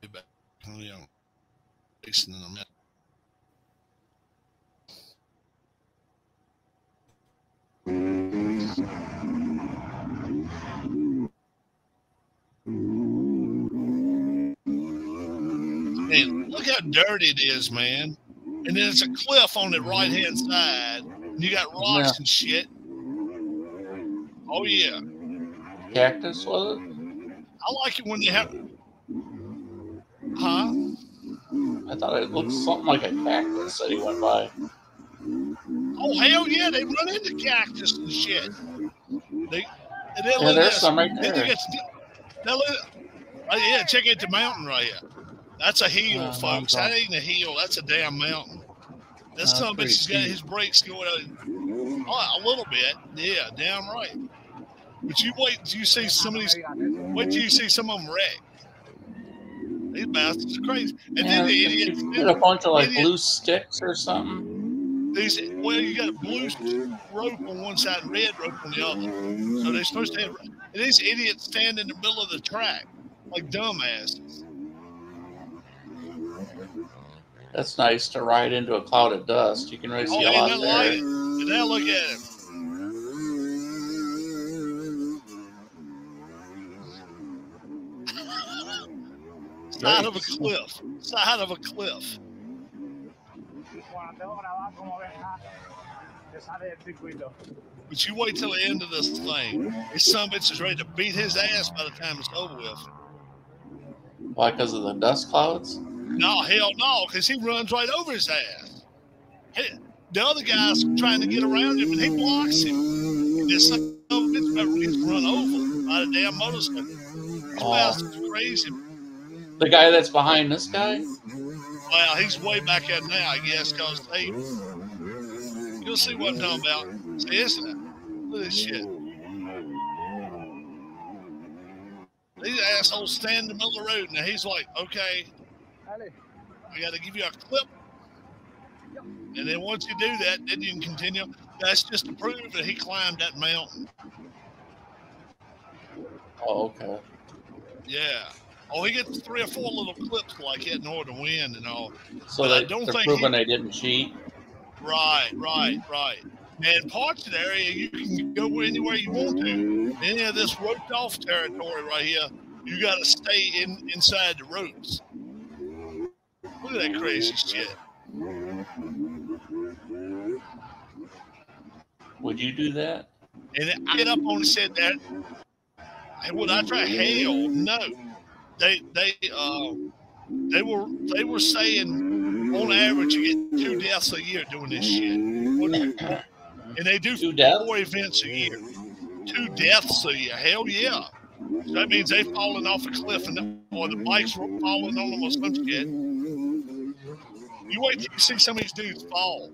Be back. You know, fixing in a minute. Man, look how dirty it is, man. And then it's a cliff on the right hand side. And you got rocks Yeah. and shit. Oh yeah. Cactus was it? I like it when they have Huh? I thought it looked something like a cactus that he went by. Oh hell yeah, they run into cactus and shit. They and then Yeah, look there's some right Then there. get to, now look, oh, yeah, check out the mountain right here. That's a hill, Uh, folks. That ain't a hill. That's a damn mountain. This son of a bitch pretty has got his brakes going on oh, a little bit. Yeah, damn right. But you wait till you see some of these. Wait till you see some of them wreck. These bastards are crazy. And Yeah, then the if you idiots. get a bunch of like idiot- blue sticks or something. These well, you got a blue rope on one side, and red rope on the other. So they're supposed to have. And these idiots stand in the middle of the track like dumbasses. That's nice to ride into a cloud of dust. You can really Oh, see a oh, lot there. like it. And now look at him. Side of a cliff. Side of a cliff. Cuando tengo grabado como ven, te sale el circuito. But you wait till the end of this thing. This son of bitch is ready to beat his ass by the time it's over with. Why? Because of the dust clouds? No, hell no, because he runs right over his ass. Hey, the other guy's trying to get around him and he blocks him. And this son of oh, a bitch about ready run over by the damn motorcycle. This Oh. bastard's crazy. The guy that's behind this guy? Well, he's way back there now, I guess, because hey, you'll see what I'm talking about. See, isn't it? Look at this shit. These assholes stand in the middle of the road, and he's like, okay, I got to give you a clip. And then once you do that, then you can continue. That's just to prove that he climbed that mountain. Oh, okay. Yeah. Oh, he gets three or four little clips like that in order to win and all. So But I they, don't they're think proving he- they didn't cheat. Right, right, right. And parts of the area, you can go anywhere you want to. Any of this roped off territory right here, you got to stay in inside the ropes. Look at that crazy shit. Would you do that? And I get up on and said that. And would I try? Hell no. They they uh they were they were saying on average you get two deaths a year doing this shit. And they do Two deaths? four events a year. Two deaths a year. Hell yeah. That means they've fallen off a cliff and or the bikes were falling on them or some shit. You wait till you see some of these dudes fall.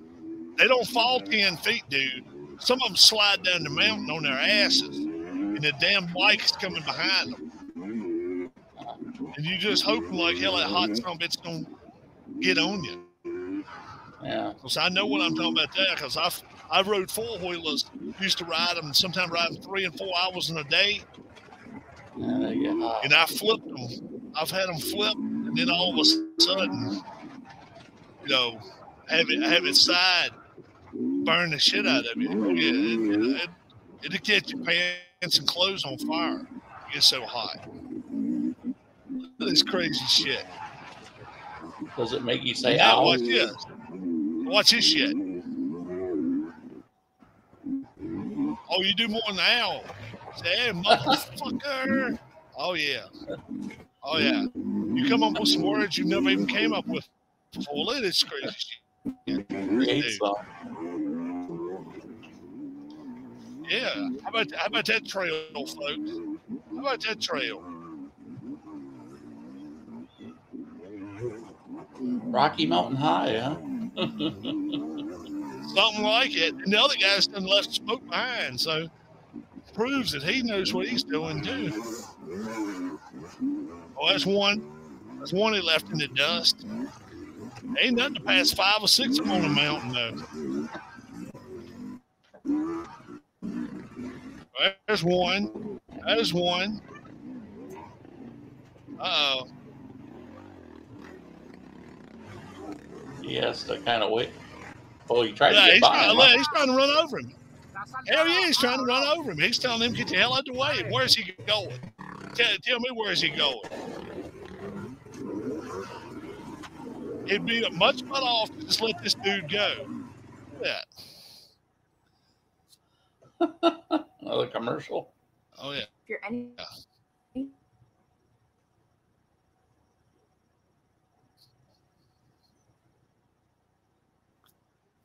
They don't fall 10 feet, dude. Some of them slide down the mountain on their asses, and the damn bike's coming behind them. And you just hoping like hell that hot of gonna get on you. Yeah. Cause I know what I'm talking about there. Cause I've I've rode four wheelers, used to ride them, sometimes ride them three and four hours in a day. Yeah, get and I flipped them. I've had them flip, and then all of a sudden, you know, have it have it side burn the shit out of you. Yeah, it, it, it, will catch your pants and clothes on fire. It gets so hot. This crazy shit. Does it make you say ow? watch this. Watch this shit. Oh, you do more now. Say, hey, motherfucker. Oh yeah. Oh yeah. You come up with some words you never even came up with before. Look at this crazy shit. Yeah. How about how about that trail, folks? How about that trail? Rocky Mountain High, huh? Something like it. And the other guy's done left smoke behind, so proves that he knows what he's doing too. Oh, that's one. That's one he left in the dust. Ain't nothing to pass five or six on the mountain though. There's one. There's one. Uh oh. He has to kind of wait. Oh, he tried Yeah, to get he's by trying, him. look, huh? he's trying to run over him. Hell yeah, he's trying to run over him. He's telling him, get the hell out of the way. Where's he going? Tell, tell me where's he going? It'd be much better off to just let this dude go. Yeah. Another commercial. Oh yeah. If you're any Yeah.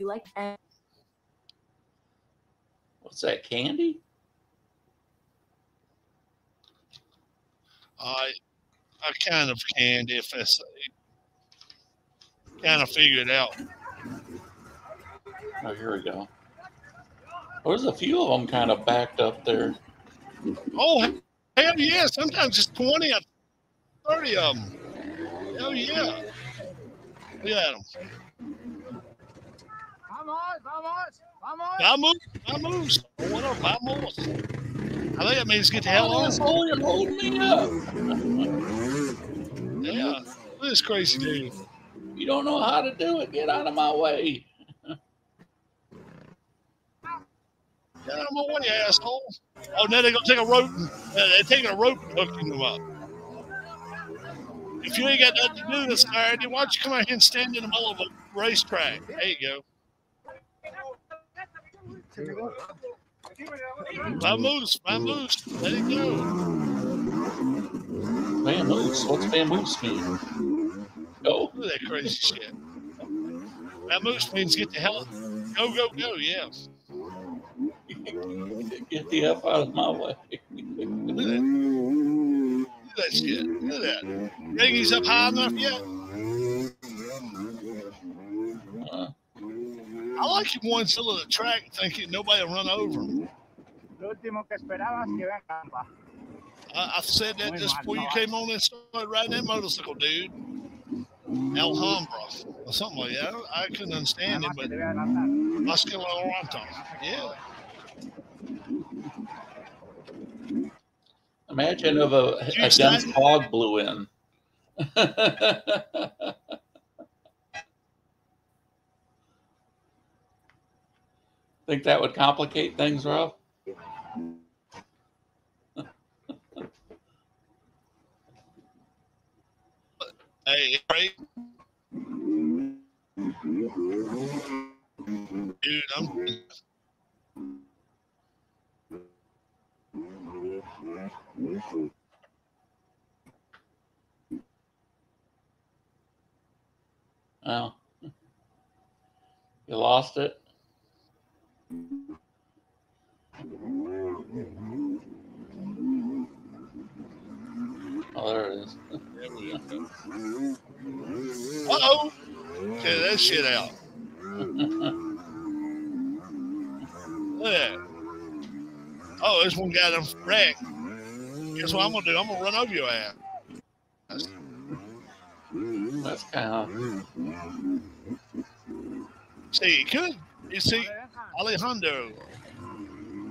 You like and What's that, candy? I I kind of can if that's kind of figured it out. Oh, here we go. There's a few of them kind of backed up there. Oh hell yeah! Sometimes it's twenty or thirty of them. Hell yeah! Look at them. Vamos, vamos, vamos. Vamos, vamos. What up, vamos? I think that means get the hell on. it's holding, holding me up. Yeah. Look at this crazy dude. You don't know how to do it. Get out of my way. Get out of my way, asshole. Oh, now they're going to take a rope. And, they're taking a rope and hooking them up. If you ain't got nothing to do this Saturday, why don't you come out here and stand in the middle of a racetrack? There you go. Vamoose, vamoose. Let it go. Vamoose. What's vamoose mean? Go. Look at that crazy shit. Vamoose means get the hell. Go, go, go. Yeah. Get the F out of my way. Look at that. Look at that shit. Look at that. Reggie's up high enough yet? Uh, I like him one still of the track thinking nobody will run over him. Lo último que esperaba que vean campa. I, I said that just before you came eh. on and started riding that motorcycle, dude. Alhambra or something like that. I, I couldn't understand Nada him, más que but te vean adelantar. Muscular Toronto. Yeah. imagine if a, a dense sign- fog blew in. Think that would complicate things, Rob? Hey, right? Dude, I'm Oh. You lost it? Oh, there it is. Uh oh. Check that shit out. Look at that. Oh, this one got that wrecked. Guess what I'm gonna do? I'm gonna run over your ass. That's kind of. See, he could. You see, Alejandro.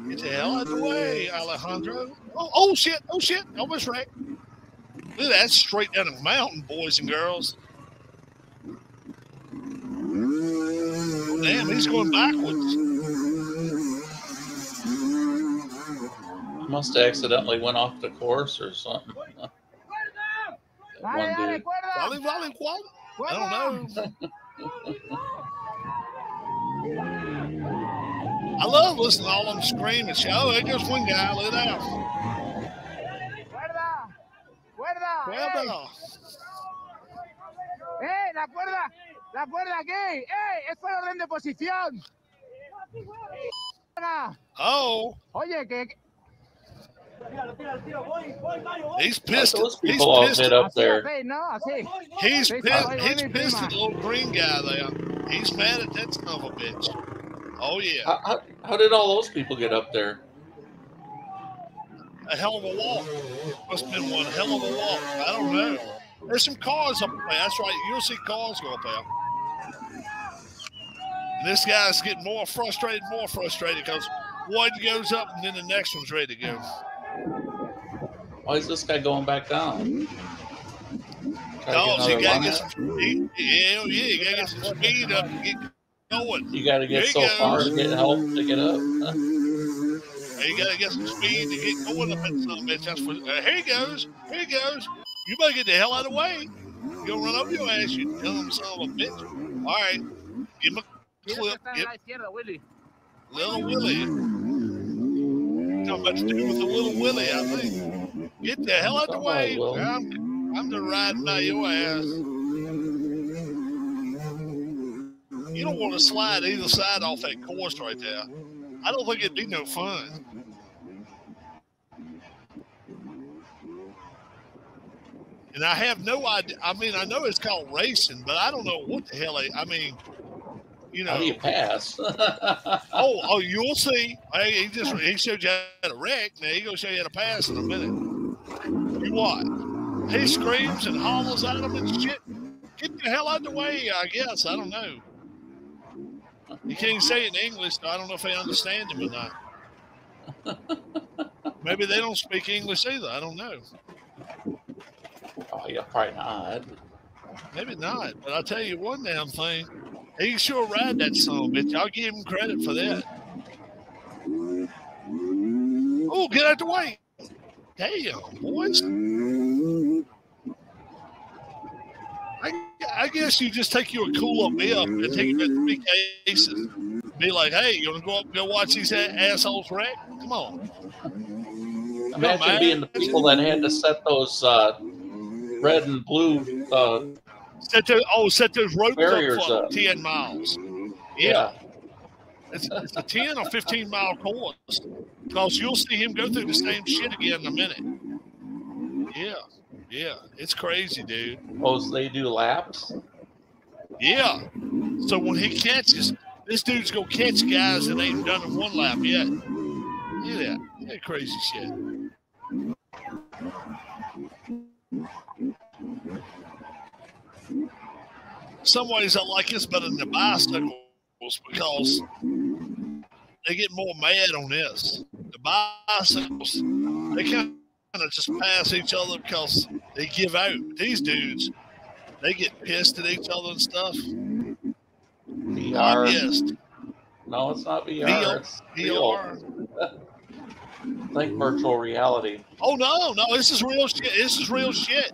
Get the hell out of the way, Alejandro. Oh, oh shit! Oh shit! Oh, Almost right. Look at that straight down the mountain, boys and girls. Damn, he's going backwards. Must have accidentally went off the course or something. Dale, One dale, dude. I don't know. I love listening to all them screaming. Say, Oh, there goes one guy. Look at that. Cuerda. Cuerda. Ey, Well, ey, la cuerda. La cuerda aquí. Ey, es por orden de posición. Cuerda. Oh, Oye, que he's pissed. those He's people all pissed. hit up there. así, ¿no? Así. He's pissed. He's pissed at the little green guy there. He's mad at that son of a bitch. Oh yeah, How, how, how did all those people get up there? a hell of a walk. Must have been one hell of a walk. I don't know. There's some cars up there. That's right. You'll see cars go up there. And this guy's getting more frustrated, more frustrated because one goes up and then the next one's ready to go. Why is this guy going back down? Try Oh, so get you gotta get some speed. Yeah, yeah, you gotta get some speed up and get going. You got to get he so far to get help to get up. You gotta get some speed to get going up that son of a bitch. That's what, uh, here he goes. Here he goes. You better get the hell out of the way. You'll run over your ass, you dumb son of a bitch. All right. Give him a clip. Give little Willie. Talking about to do with the little Willie, I think. Get the hell out of the way. I'm, I'm the riding by your ass. You don't want to slide either side off that course right there. I don't think it'd be no fun. And I have no idea. I mean, I know it's called racing, but I don't know what the hell. They, I mean, you know. How do you pass? Oh, oh, you'll see. Hey, he just he showed you how to wreck. Now he gonna show you how to pass in a minute. You what? He screams and hollers at him and shit. Get the hell out of the way, I guess. I don't know. He can't say it in English, so I don't know if they understand him or not. Maybe they don't speak English either. I don't know. oh, yeah, probably not. Maybe not. But I'll tell you one damn thing. He sure ride that song, bitch. I'll give him credit for that. Oh, get out the way. Damn, boys. I, I guess you just take you a cool up beer and take you to three cases. Be like, hey, you want to go up and go watch these assholes wreck? Come on. Imagine man. being the people that had to set those uh, red and blue. Uh, Set those, oh, set those ropes up for up. 10 miles. Yeah. It's, it's a 10 or 15 mile course because you'll see him go through the same shit again in a minute. Yeah. Yeah. It's crazy, dude. oh, so they do laps. Yeah. So when he catches, this dude's going to catch guys that ain't done one lap yet. At that. That crazy shit. Some ways I like this better than the bicycles because they get more mad on this. The bicycles, they kind of just pass each other because they give out. These dudes, they get pissed at each other and stuff. VR. Pissed. No, it's not VR. VR. It's. VR. Think virtual reality. Oh no, no, this is real shit. This is real shit.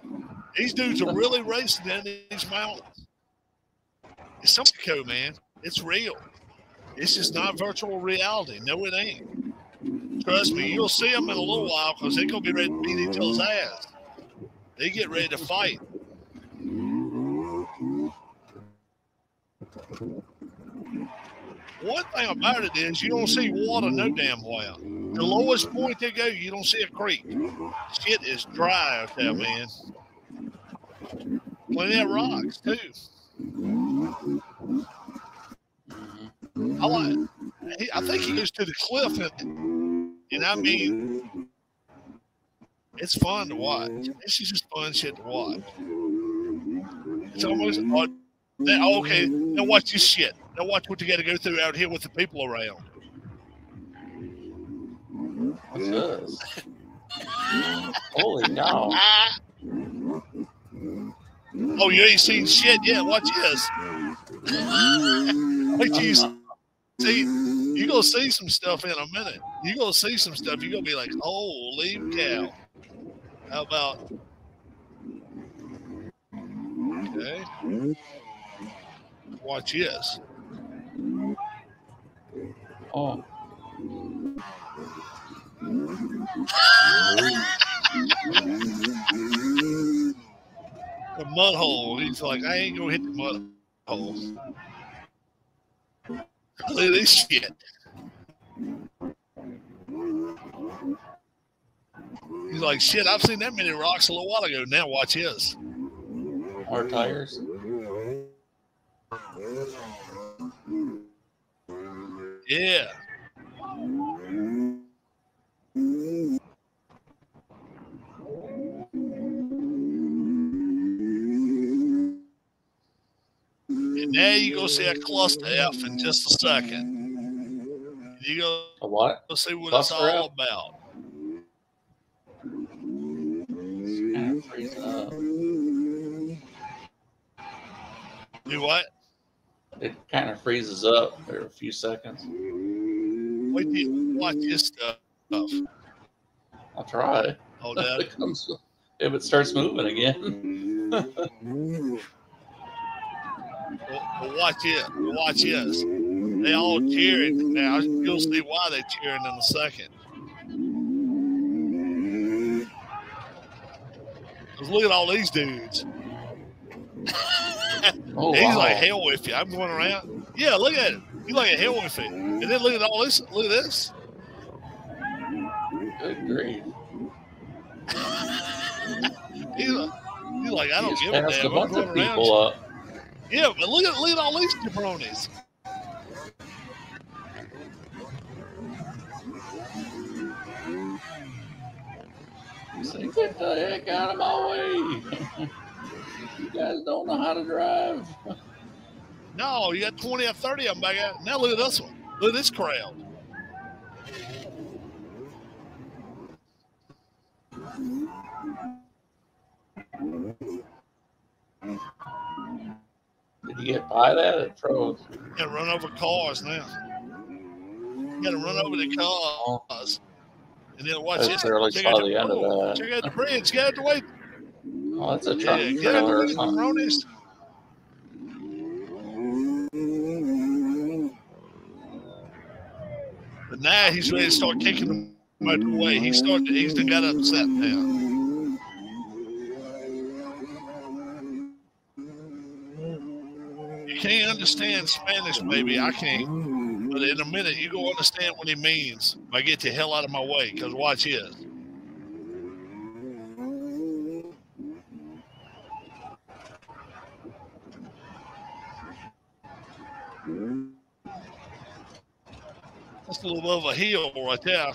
These dudes are really racing down these mountains. It's Mexico, man. It's real. It's just not virtual reality. No, it ain't. Trust me, you'll see them in a little while because they're gonna be ready to beat each other's ass. They get ready to fight. One thing about it is you don't see water no damn well. The lowest point they go, you don't see a creek. Shit is dry out there, man. Plenty of rocks too. I like. I think he goes to the cliff, and, and I mean, it's fun to watch. This is just fun shit to watch. It's almost. They- oh, okay, now watch this shit. Now watch what you got to go through out here with the people around. What's this? Holy cow. Oh, you ain't seen shit yet. Watch this. Till you see. you're gonna mm-hmm. see some stuff in a minute. You're gonna see some stuff. You're gonna be like, "Holy cow!" How about? Okay. Watch this. Oh, The mud hole. He's like, I ain't gonna hit the mud hole. Look at this shit. He's like, shit, I've seen that many rocks a little while ago. Now watch his. our tires. Yeah. And now you go see a cluster F in just a second. You go A what? see what Cluster it's all F? about. Kinda freezing up. Do what? It kind of freezes up for a few seconds. Wait till you watch this stuff. I'll try. Hold If up. it comes, if it starts moving again. Well, watch it. Watch this. They all cheering now. You'll see why they're cheering in a second. 'Cause look at all these dudes. Oh, He's wow. like hell with you. I'm going around. Yeah, look at it. He's like a hell with it. And then look at all this. Look at this. Good grief. He's like, he's like I don't give a damn. I'm going around. people up. Yeah, but look at look at all these jabronis. Say, get the heck out of my way. you guys don't know how to drive. No, you got 20 or 30 of them back out. Now look at this one. Look at this crowd. Mm-hmm. Did you get by that? It froze. Gotta run over cars now. You gotta run over the cars. And then watch I this. barely Check saw out the end of that. Check out the bridge. Get out the way. Oh, that's a Yeah, truck get out the way. But now he's ready to start kicking them out away. way. He started. He's got upset now. Can't understand Spanish, baby. I can't. But in a minute, you go understand what he means. I get the hell out of my way, because watch this. That's a little bit of a hill right there.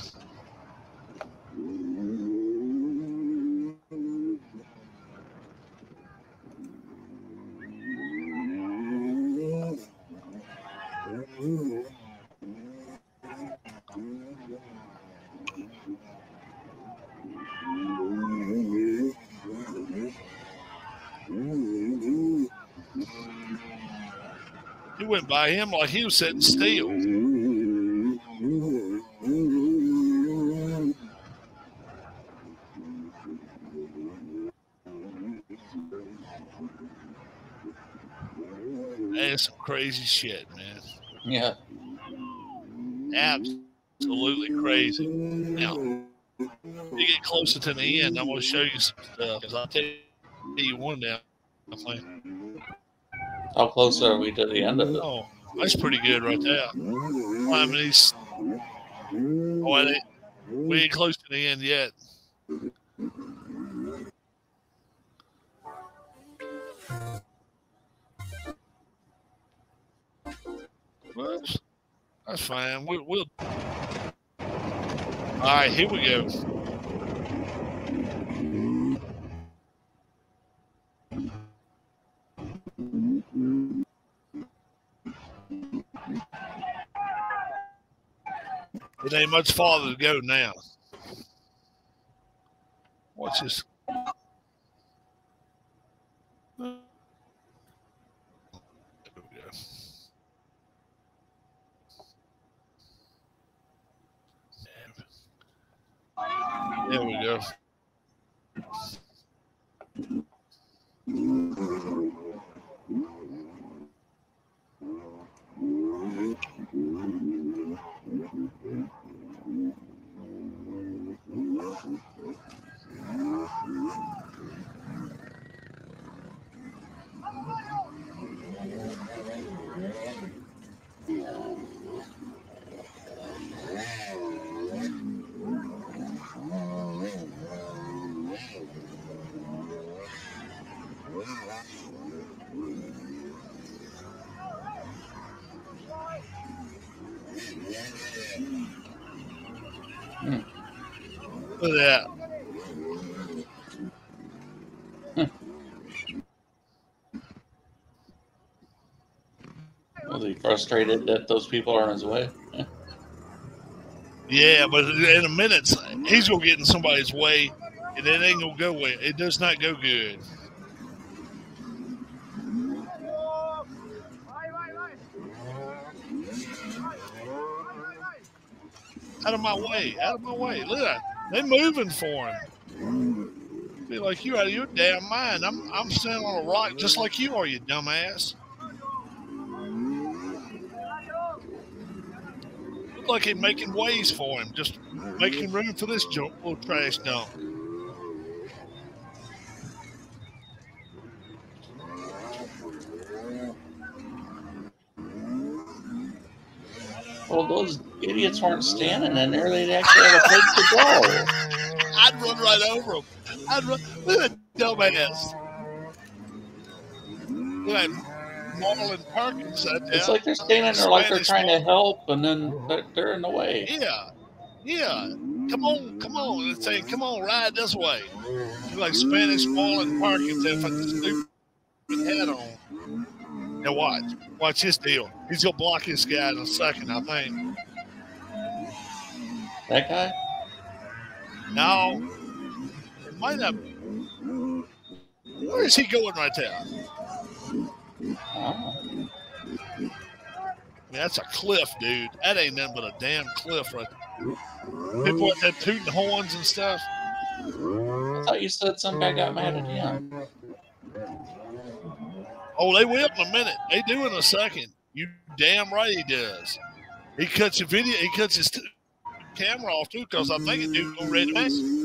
He went by him like he was sitting still. That's some crazy shit, man. Yeah. Absolutely crazy. Now, you get closer to the end, I'm going to show you some stuff. Because I'll tell you one now. I. How close are we to the end of it? Oh, that's pretty good right there. I mean, he's, oh, ain't- we ain't close to the end yet. That's, that's fine. We'll, we'll. All right, here we go. It ain't much farther to go now. Watch this. There we go. That. Was he frustrated that those people are in his way? Yeah, but in a minute, he's gonna get in somebody's way, and it ain't gonna go way. It does not go good. Out of my way! Out of my way! Look at that. They moving for him. Be like you out of your damn mind. I'm I'm standing on a rock just like you are, you dumbass. Look like he's making ways for him, just making room for this little trash dump. Well, those idiots weren't standing in there. They'd actually have a place to go. I'd run right over them. I'd run. Look at that dumbass. Look at Marlin Perkins. It's like they're standing there like they're trying to help, and then they're, they're in the way. Yeah, yeah. Come on, come on. It's say, come on, ride this way. Like Spanish Marlin Perkins if I stupid hat on. Now watch, watch his deal. He's gonna block this guy in a second, I think. That guy? No, it might not. Where is he going right there? Oh. That's a cliff, dude. That ain't nothing but a damn cliff right there. People with that tooting horns and stuff. I thought you said some guy got mad at him. Oh, they will in a minute. They do in a second. You damn right he does. He cuts your video. He cuts his t- camera off too, because I think it gonna ready to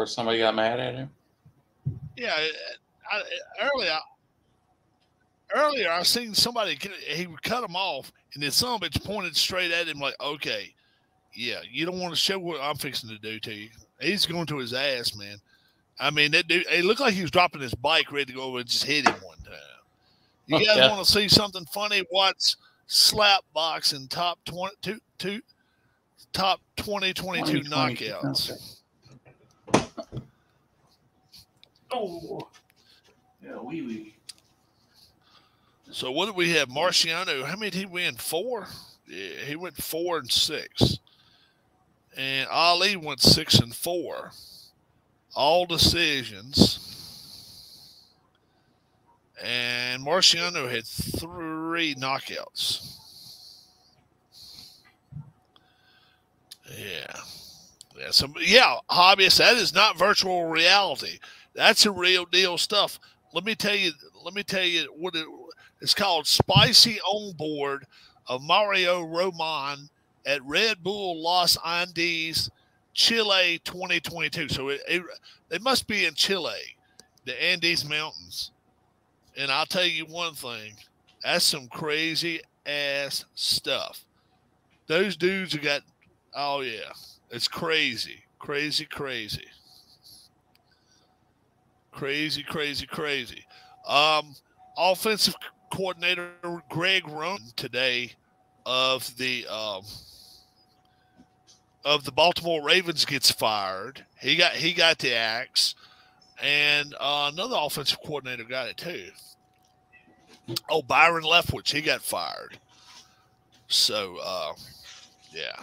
where somebody got mad at him? Yeah, I, I, earlier, earlier I seen somebody get- he would cut him off, and then some bitch pointed straight at him like, "Okay, yeah, you don't want to show what I'm fixing to do to you." He's going to his ass, man. I mean, that dude. It looked like he was dropping his bike, ready to go over and just hit him one time. You oh, guys Yeah. want to see something funny? Watch slap boxing top twenty two two top 20, 22 2022 knockouts. Oh, yeah, wee wee. So what did we have? Marciano, how many did he win? Four? Yeah, he went four and six. And Ali went six and four. All decisions. And Marciano had three knockouts. Yeah. Yeah. So yeah, hobbyist, that is not virtual reality. That's a real deal stuff. Let me tell you, let me tell you what it, it's called Spicy On Board of Mario Roman at Red Bull Los Andes, Chile 2022. So it, it, it must be in Chile, the Andes Mountains. And I'll tell you one thing that's some crazy ass stuff. Those dudes have got, oh, yeah, it's crazy, crazy, crazy. Crazy, crazy, crazy. Um, offensive coordinator Greg Roman today of the um, of the Baltimore Ravens gets fired. He got he got the axe, and uh, another offensive coordinator got it too. Oh, Byron Leftwich, he got fired. So, uh, yeah.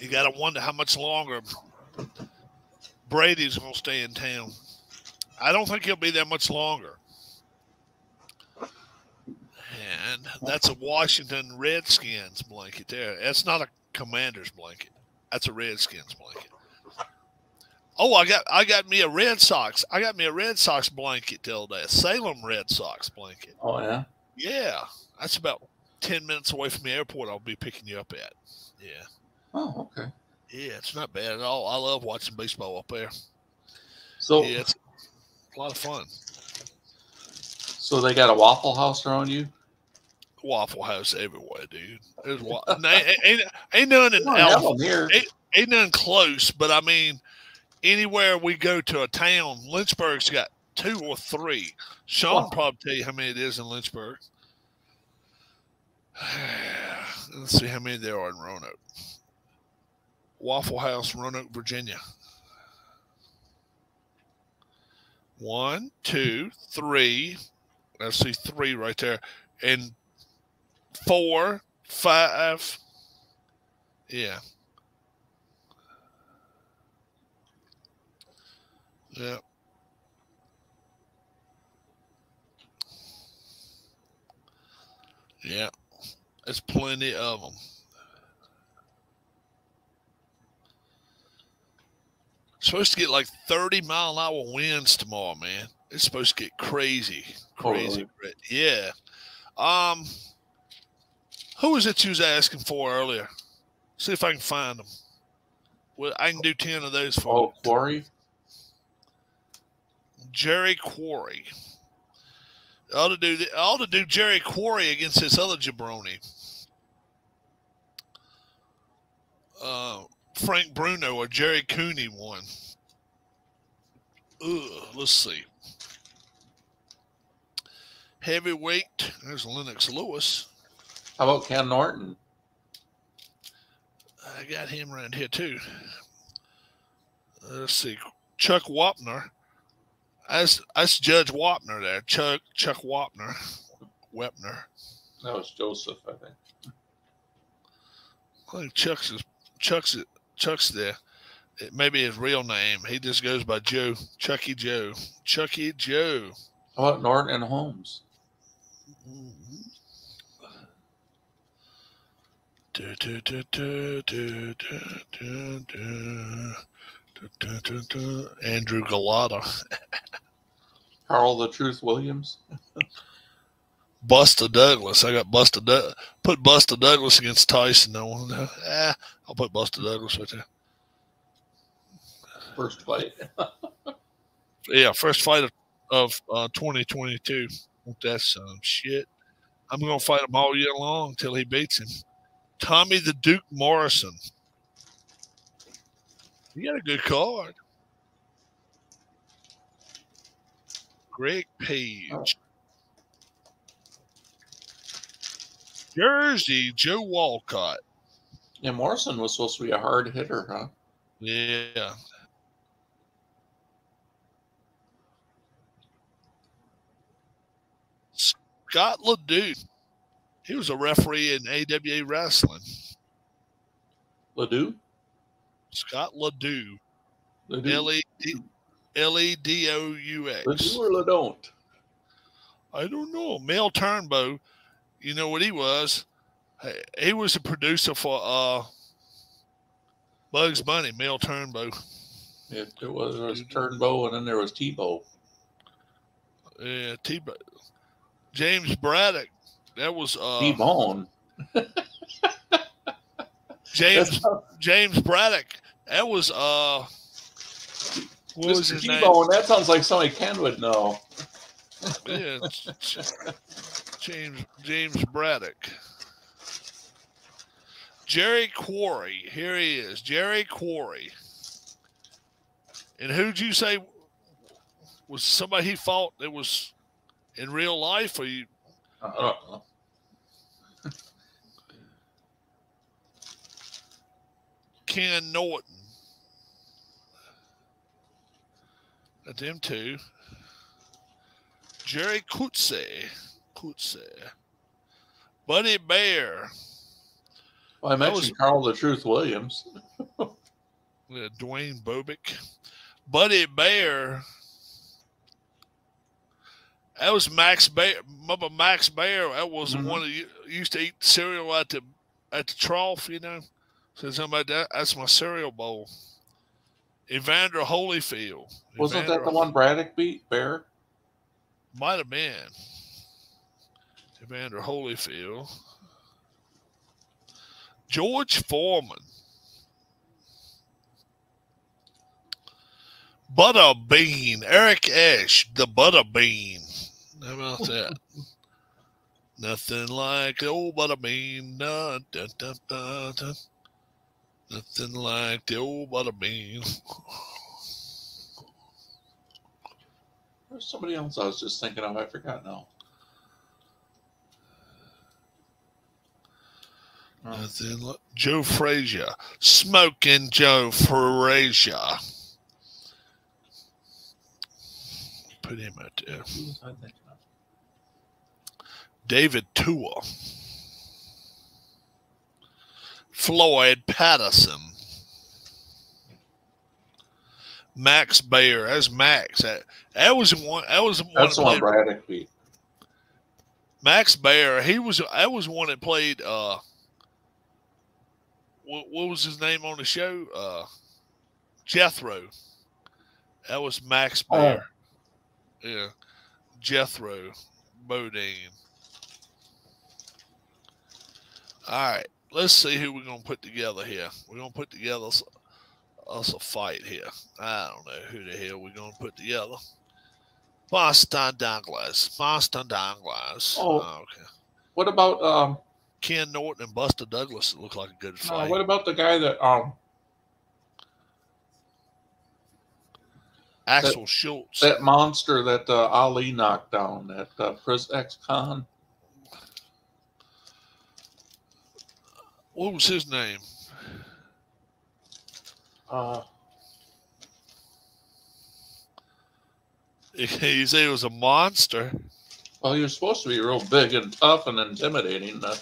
You got to wonder how much longer Brady's going to stay in town. I don't think he'll be there much longer. And that's a Washington Redskins blanket there. That's not a Commander's blanket. That's a Redskins blanket. Oh, I got I got me a Red Sox. I got me a Red Sox blanket the other day. A Salem Red Sox blanket. Oh yeah. Yeah, that's about ten minutes away from the airport. I'll be picking you up at. Yeah. Oh okay. Yeah, it's not bad at all. I love watching baseball up there. So Yeah, it's a lot of fun. so they got a Waffle House around you? Waffle House everywhere, dude. There's wa- ain't, ain't, ain't none in We Alpha, here. ain't, ain't none close, but I mean, anywhere we go to a town, Lynchburg's got two or three. Sean Wow. will probably tell you how many it is in Lynchburg. Let's see how many there are in Roanoke. Waffle House, Roanoke, Virginia. One, two, three. I see three right there. And four, five. Yeah. Yeah. Yeah. There's plenty of them. Supposed to get like 30 mile an hour winds tomorrow, man. It's supposed to get crazy. Oh, Crazy. Yeah. Um who was it you was asking for earlier? See if I can find them. Well, I can do 10 of those for Oh. Quarry. Jerry Quarry. I ought to do the, I ought to do Jerry Quarry against this other jabroni. Uh, Frank Bruno or Jerry Cooney won. Ugh, let's see. Heavyweight. There's Lennox Lewis. How about Ken Norton? I got him around here too. Let's see. Chuck Wapner. That's that's Judge Wapner there. Chuck Chuck Wapner. Wepner. That was Joseph, I think. I think Chuck's is, Chuck's it Chuck's there. It may be his real name. He just goes by Joe. Chucky Joe. Chucky Joe. How about Norton and Holmes? Andrew Golota. Carl the Truth Williams? Buster Douglas. I got Buster. Du- put Buster Douglas against Tyson. No one. Eh, I'll put Buster Douglas with there. First fight. Yeah, first fight of, of uh, 2022. Want that some shit. I'm gonna fight him all year long until he beats him. Tommy the Duke Morrison. You got a good card. Greg Page. Jersey Joe Walcott. Yeah, Morrison was supposed to be a hard hitter, huh? Yeah. Scott Ledoux. He was a referee in AWA wrestling. Ledoux? Scott Ledoux. L E D O U X. Ledoux or Ledon't? I don't know. Mel Turnbow, you know what he was? He- was a producer for uh Bugs Bunny, Mel Turnbow. It, it was, there was Turnbow and then there was Tebow. Yeah, T James Braddock. That was uh T-Bone. James James Braddock. That was uh what was Mr. his name? T-Bone, that sounds like somebody Ken would know. Yeah, James James Braddock. Jerry Quarry. Here he is. Jerry Quarry. And who'd you say was somebody he fought that was in real life or you don't know. Ken Norton? At them two. Gerrie Coetzee. Coetzee. Buddy Baer. Well, I That was- mentioned Carl the Truth Williams. Yeah, Duane Bobick. Buddy Baer. That was Max Baer. Remember Max Baer? That was the Mhm. one that used to eat cereal at the at the trough, you know. About that. That's my cereal bowl. Evander Holyfield. Wasn't that the one Braddock beat? Baer? Might have been. Evander Holyfield. George Foreman. Butter Bean. Eric Esch, the Butter Bean. How about that? Nothing like the old Butter Bean. Dun, dun, dun, dun, dun. Nothing like the old Butter Bean. There's somebody else I was just thinking of. I forgot now. Oh, Nothing like Joe Frazier. Smoking Joe Frazier. Put him out there. who was I thinking of? David Tua. Floyd Patterson. Max Baer. That's Max. That, that was the one. That was one. That's that the one played- Braddock beat. Max Baer. He was. That was one that played. Uh, what, what was his name on the show? Uh, Jethro. That was Max Oh. Yeah, Jethro Bodine. All right, let's see who we're gonna put together here. We're gonna put together us, us a fight here. I don't know who the hell we're gonna put together. Boston Douglas. Boston Douglas. Oh. okay. What about um? Ken Norton and Buster Douglas look like a good uh, fight. what about the guy that um Axel Schulz. that monster that uh, Ali knocked down? That uh, Chris X Con. what was his name? Uh, He said he was a monster. well, he was supposed to be real big and tough and intimidating. The,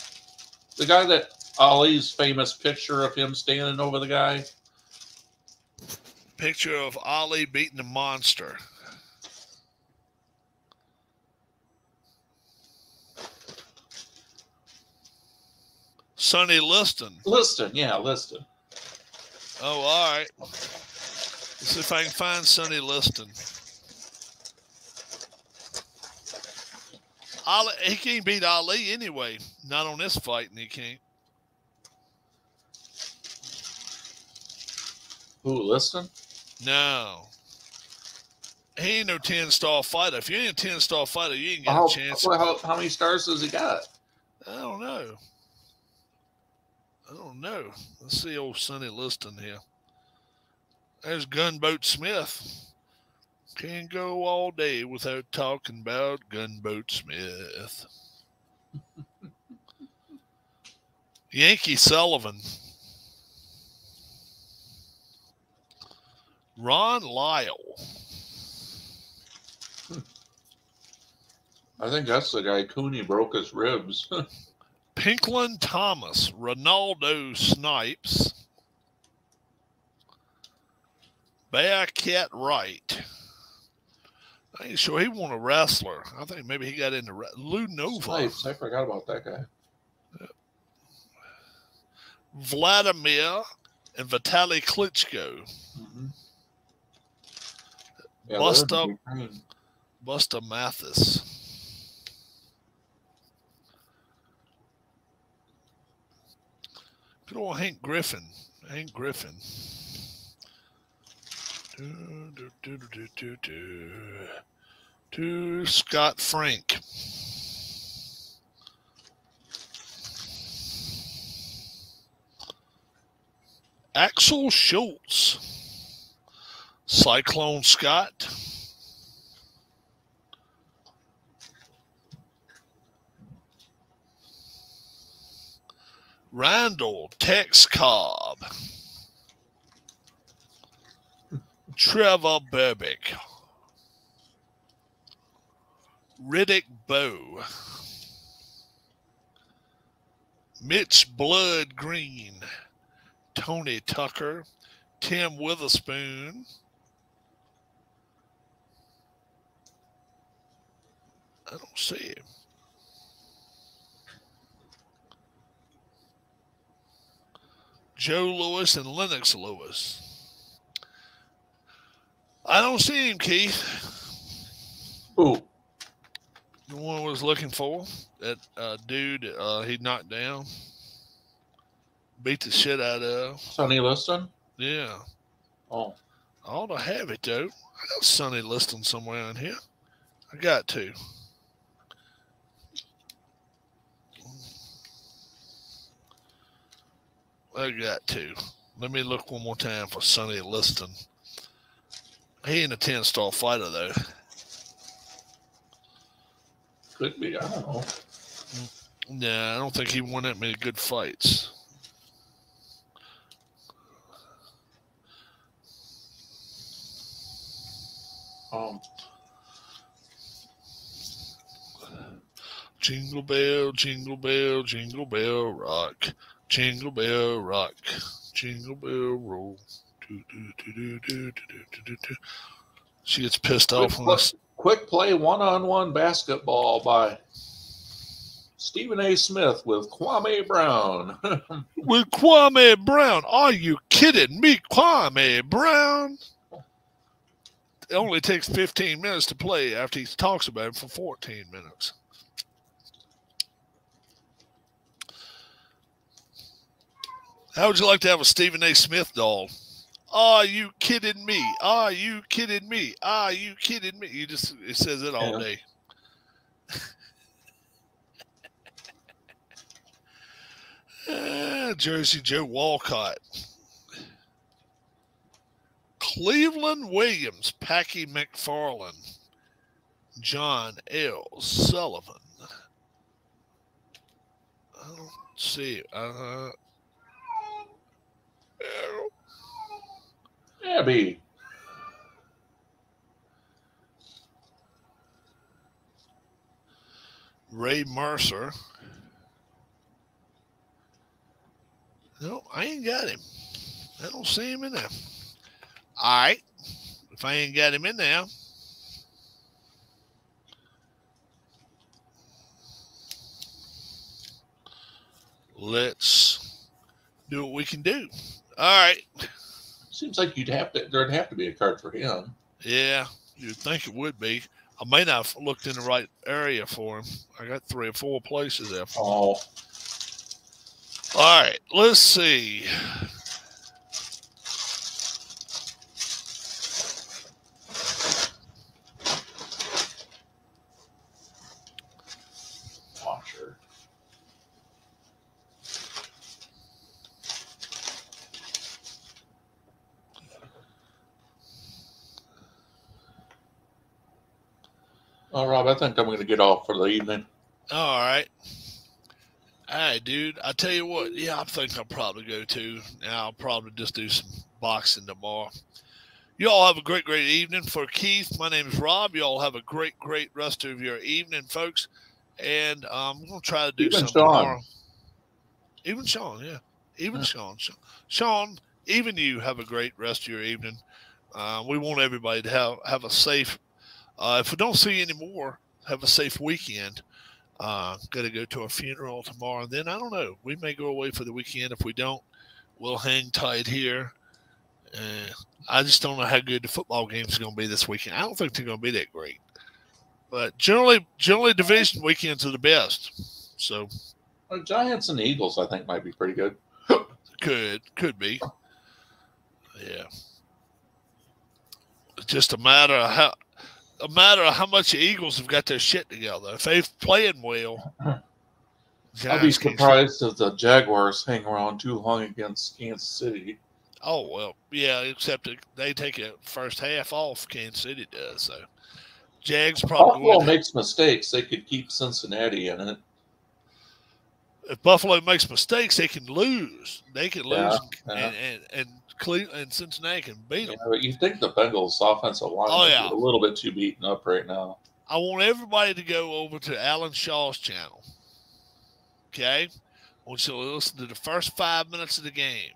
the guy that Ali's famous picture of him standing over the guy. Picture of Ali beating the monster. Sonny Liston. Liston, yeah, Liston. Oh, all right. Let's see if I can find Sonny Liston. Ali, he can't beat Ali anyway. Not on this fight, and he can't. Who Liston? No. He ain't no 10 star fighter. If you ain't a 10 star fighter, you ain't got How, a oh, chance. well, how, how many stars does he got? I don't know. I don't know. Let's see old Sonny Liston here. There's Gunboat Smith. Can't go all day without talking about Gunboat Smith. Yankee Sullivan. Ron Lyle. I think that's the guy Cooney broke his ribs. Pinklon Thomas, Renaldo Snipes, Bearcat Wright. I ain't sure he won a wrestler. I think maybe he got into re- Lou Nova, Snipes, I forgot about that guy. Vladimir, and Vitaly Klitschko. Mhm. Yeah, Bust they're up. Ukraine. Buster Mathis. Good old Hank Griffin. Hank Griffin. Do, do, do. To Scott Frank. Axel Schulz. Cyclone Scott. Randall Tex Cobb. Trevor Berbick. Riddick Bowe. Mitch Blood Green. Tony Tucker. Tim Witherspoon. I don't see him. Joe Louis and Lennox Lewis. I don't see him, Keith. Ooh, The one I was looking for. That uh, dude uh, he knocked down. Beat the shit out of. Sonny Liston. Yeah. Oh, I ought to have it, though. I got Sonny Liston somewhere in here. I got to. I got to. Let me look one more time for Sonny Liston. He ain't a 10 star fighter, though. could be. I don't know. Nah, I don't think he won that many good fights. Um, Jingle bell, jingle bell, jingle bell rock. Jingle bell rock. Jingle bell roll. She gets pissed quick, off. Quick, this. quick play one on one basketball by Stephen A. Smith with Kwame Brown. with Kwame Brown. Are you kidding me? Kwame Brown. It only takes 15 minutes to play after he talks about it for 14 minutes. How would you like to have a Stephen A. Smith doll? Are you kidding me? Are you kidding me? Are you kidding me? You just it says it all Yeah. day. Ah, Jersey Joe Walcott. Cleveland Williams, Packy McFarland, John L. Sullivan. I don't see. Uh, Abby. Ray Mercer. No, I ain't got him. I don't see him in there. All right. If I ain't got him in there, let's do what we can do. All right. Seems like you'd have to. There'd have to be a card for him. Yeah, you'd think it would be. I may not have looked in the right area for him. I got three or four places there for him. Oh, All right, let's see. All right, I think I'm going to get off for the evening. All right. All right, dude. I tell you what. Yeah, I think I'll probably go to. Now I'll probably just do some boxing tomorrow. You all have a great, great evening. For Keith, my name is Rob. You all have a great, great rest of your evening, folks. And um, I'm going to try to do Even something Sean. tomorrow. Even Sean, yeah. Even Yeah. Sean. Sean. Sean, even you have a great rest of your evening. Uh, we want everybody to have, have a safe, uh, if we don't see any more, have a safe weekend. Uh, got to go to a funeral tomorrow. And then I don't know. We may go away for the weekend. If we don't, we'll hang tight here. Uh, I just don't know how good the football games are going to be this weekend. I don't think they're going to be that great. But generally, generally division weekends are the best. So Uh, Giants and Eagles, I think, might be pretty good. could could be. Yeah. It's just a matter of how a matter of how much the Eagles have got their shit together. If they're playing well, I'll be surprised if the Jaguars hang around too long against Kansas City. Oh well, yeah. Except they take a first half off. Kansas City does so. Jags probably Buffalo makes mistakes. They could keep Cincinnati in it. if Buffalo makes mistakes, they can lose. They can lose, yeah. and and and, Cle- and Cincinnati can beat them. Yeah, but you think the Bengals' offensive line Oh, is yeah. a little bit too beaten up right now. I want everybody to go over to Alan Shaw's channel. Okay, I want you to listen to the first five minutes of the game.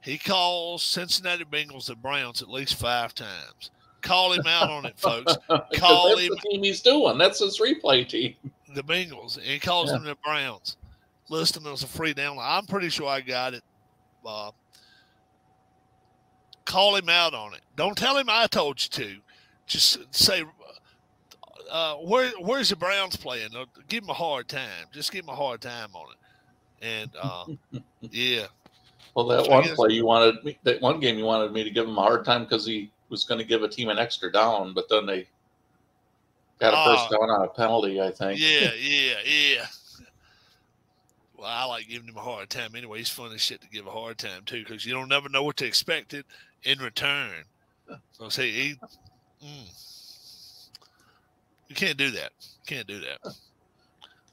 He calls Cincinnati Bengals the Browns at least five times. Call him out on it, folks. Call that's him- the team he's doing. That's his replay team. the Bengals, and he calls Yeah. them the Browns. Listing as a free download. I'm pretty sure I got it, Bob. Call him out on it. Don't tell him I told you to. Just say, uh, where where's the Browns playing? Uh, Give him a hard time. Just give him a hard time on it. And uh, yeah, Well, that I one guess- play you wanted me, that one game you wanted me to give him a hard time because he was going to give a team an extra down, but then they got a first Ah. down on a penalty, I think. yeah, yeah, yeah. Well, I like giving him a hard time anyway. He's fun as shit to give a hard time too, because you don't never know what to expect it in return. So say he, mm, you can't do that. Can't do that.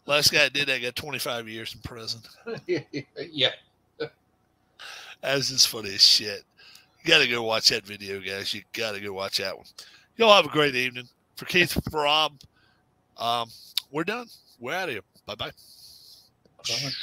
Last guy did that got 25 years in prison. yeah. That's just funny as shit. You got to go watch that video, guys. You got to go watch that one. Y'all have a great evening. For Keith, for Rob, um, we're done. We're out of here. Bye bye. Bye.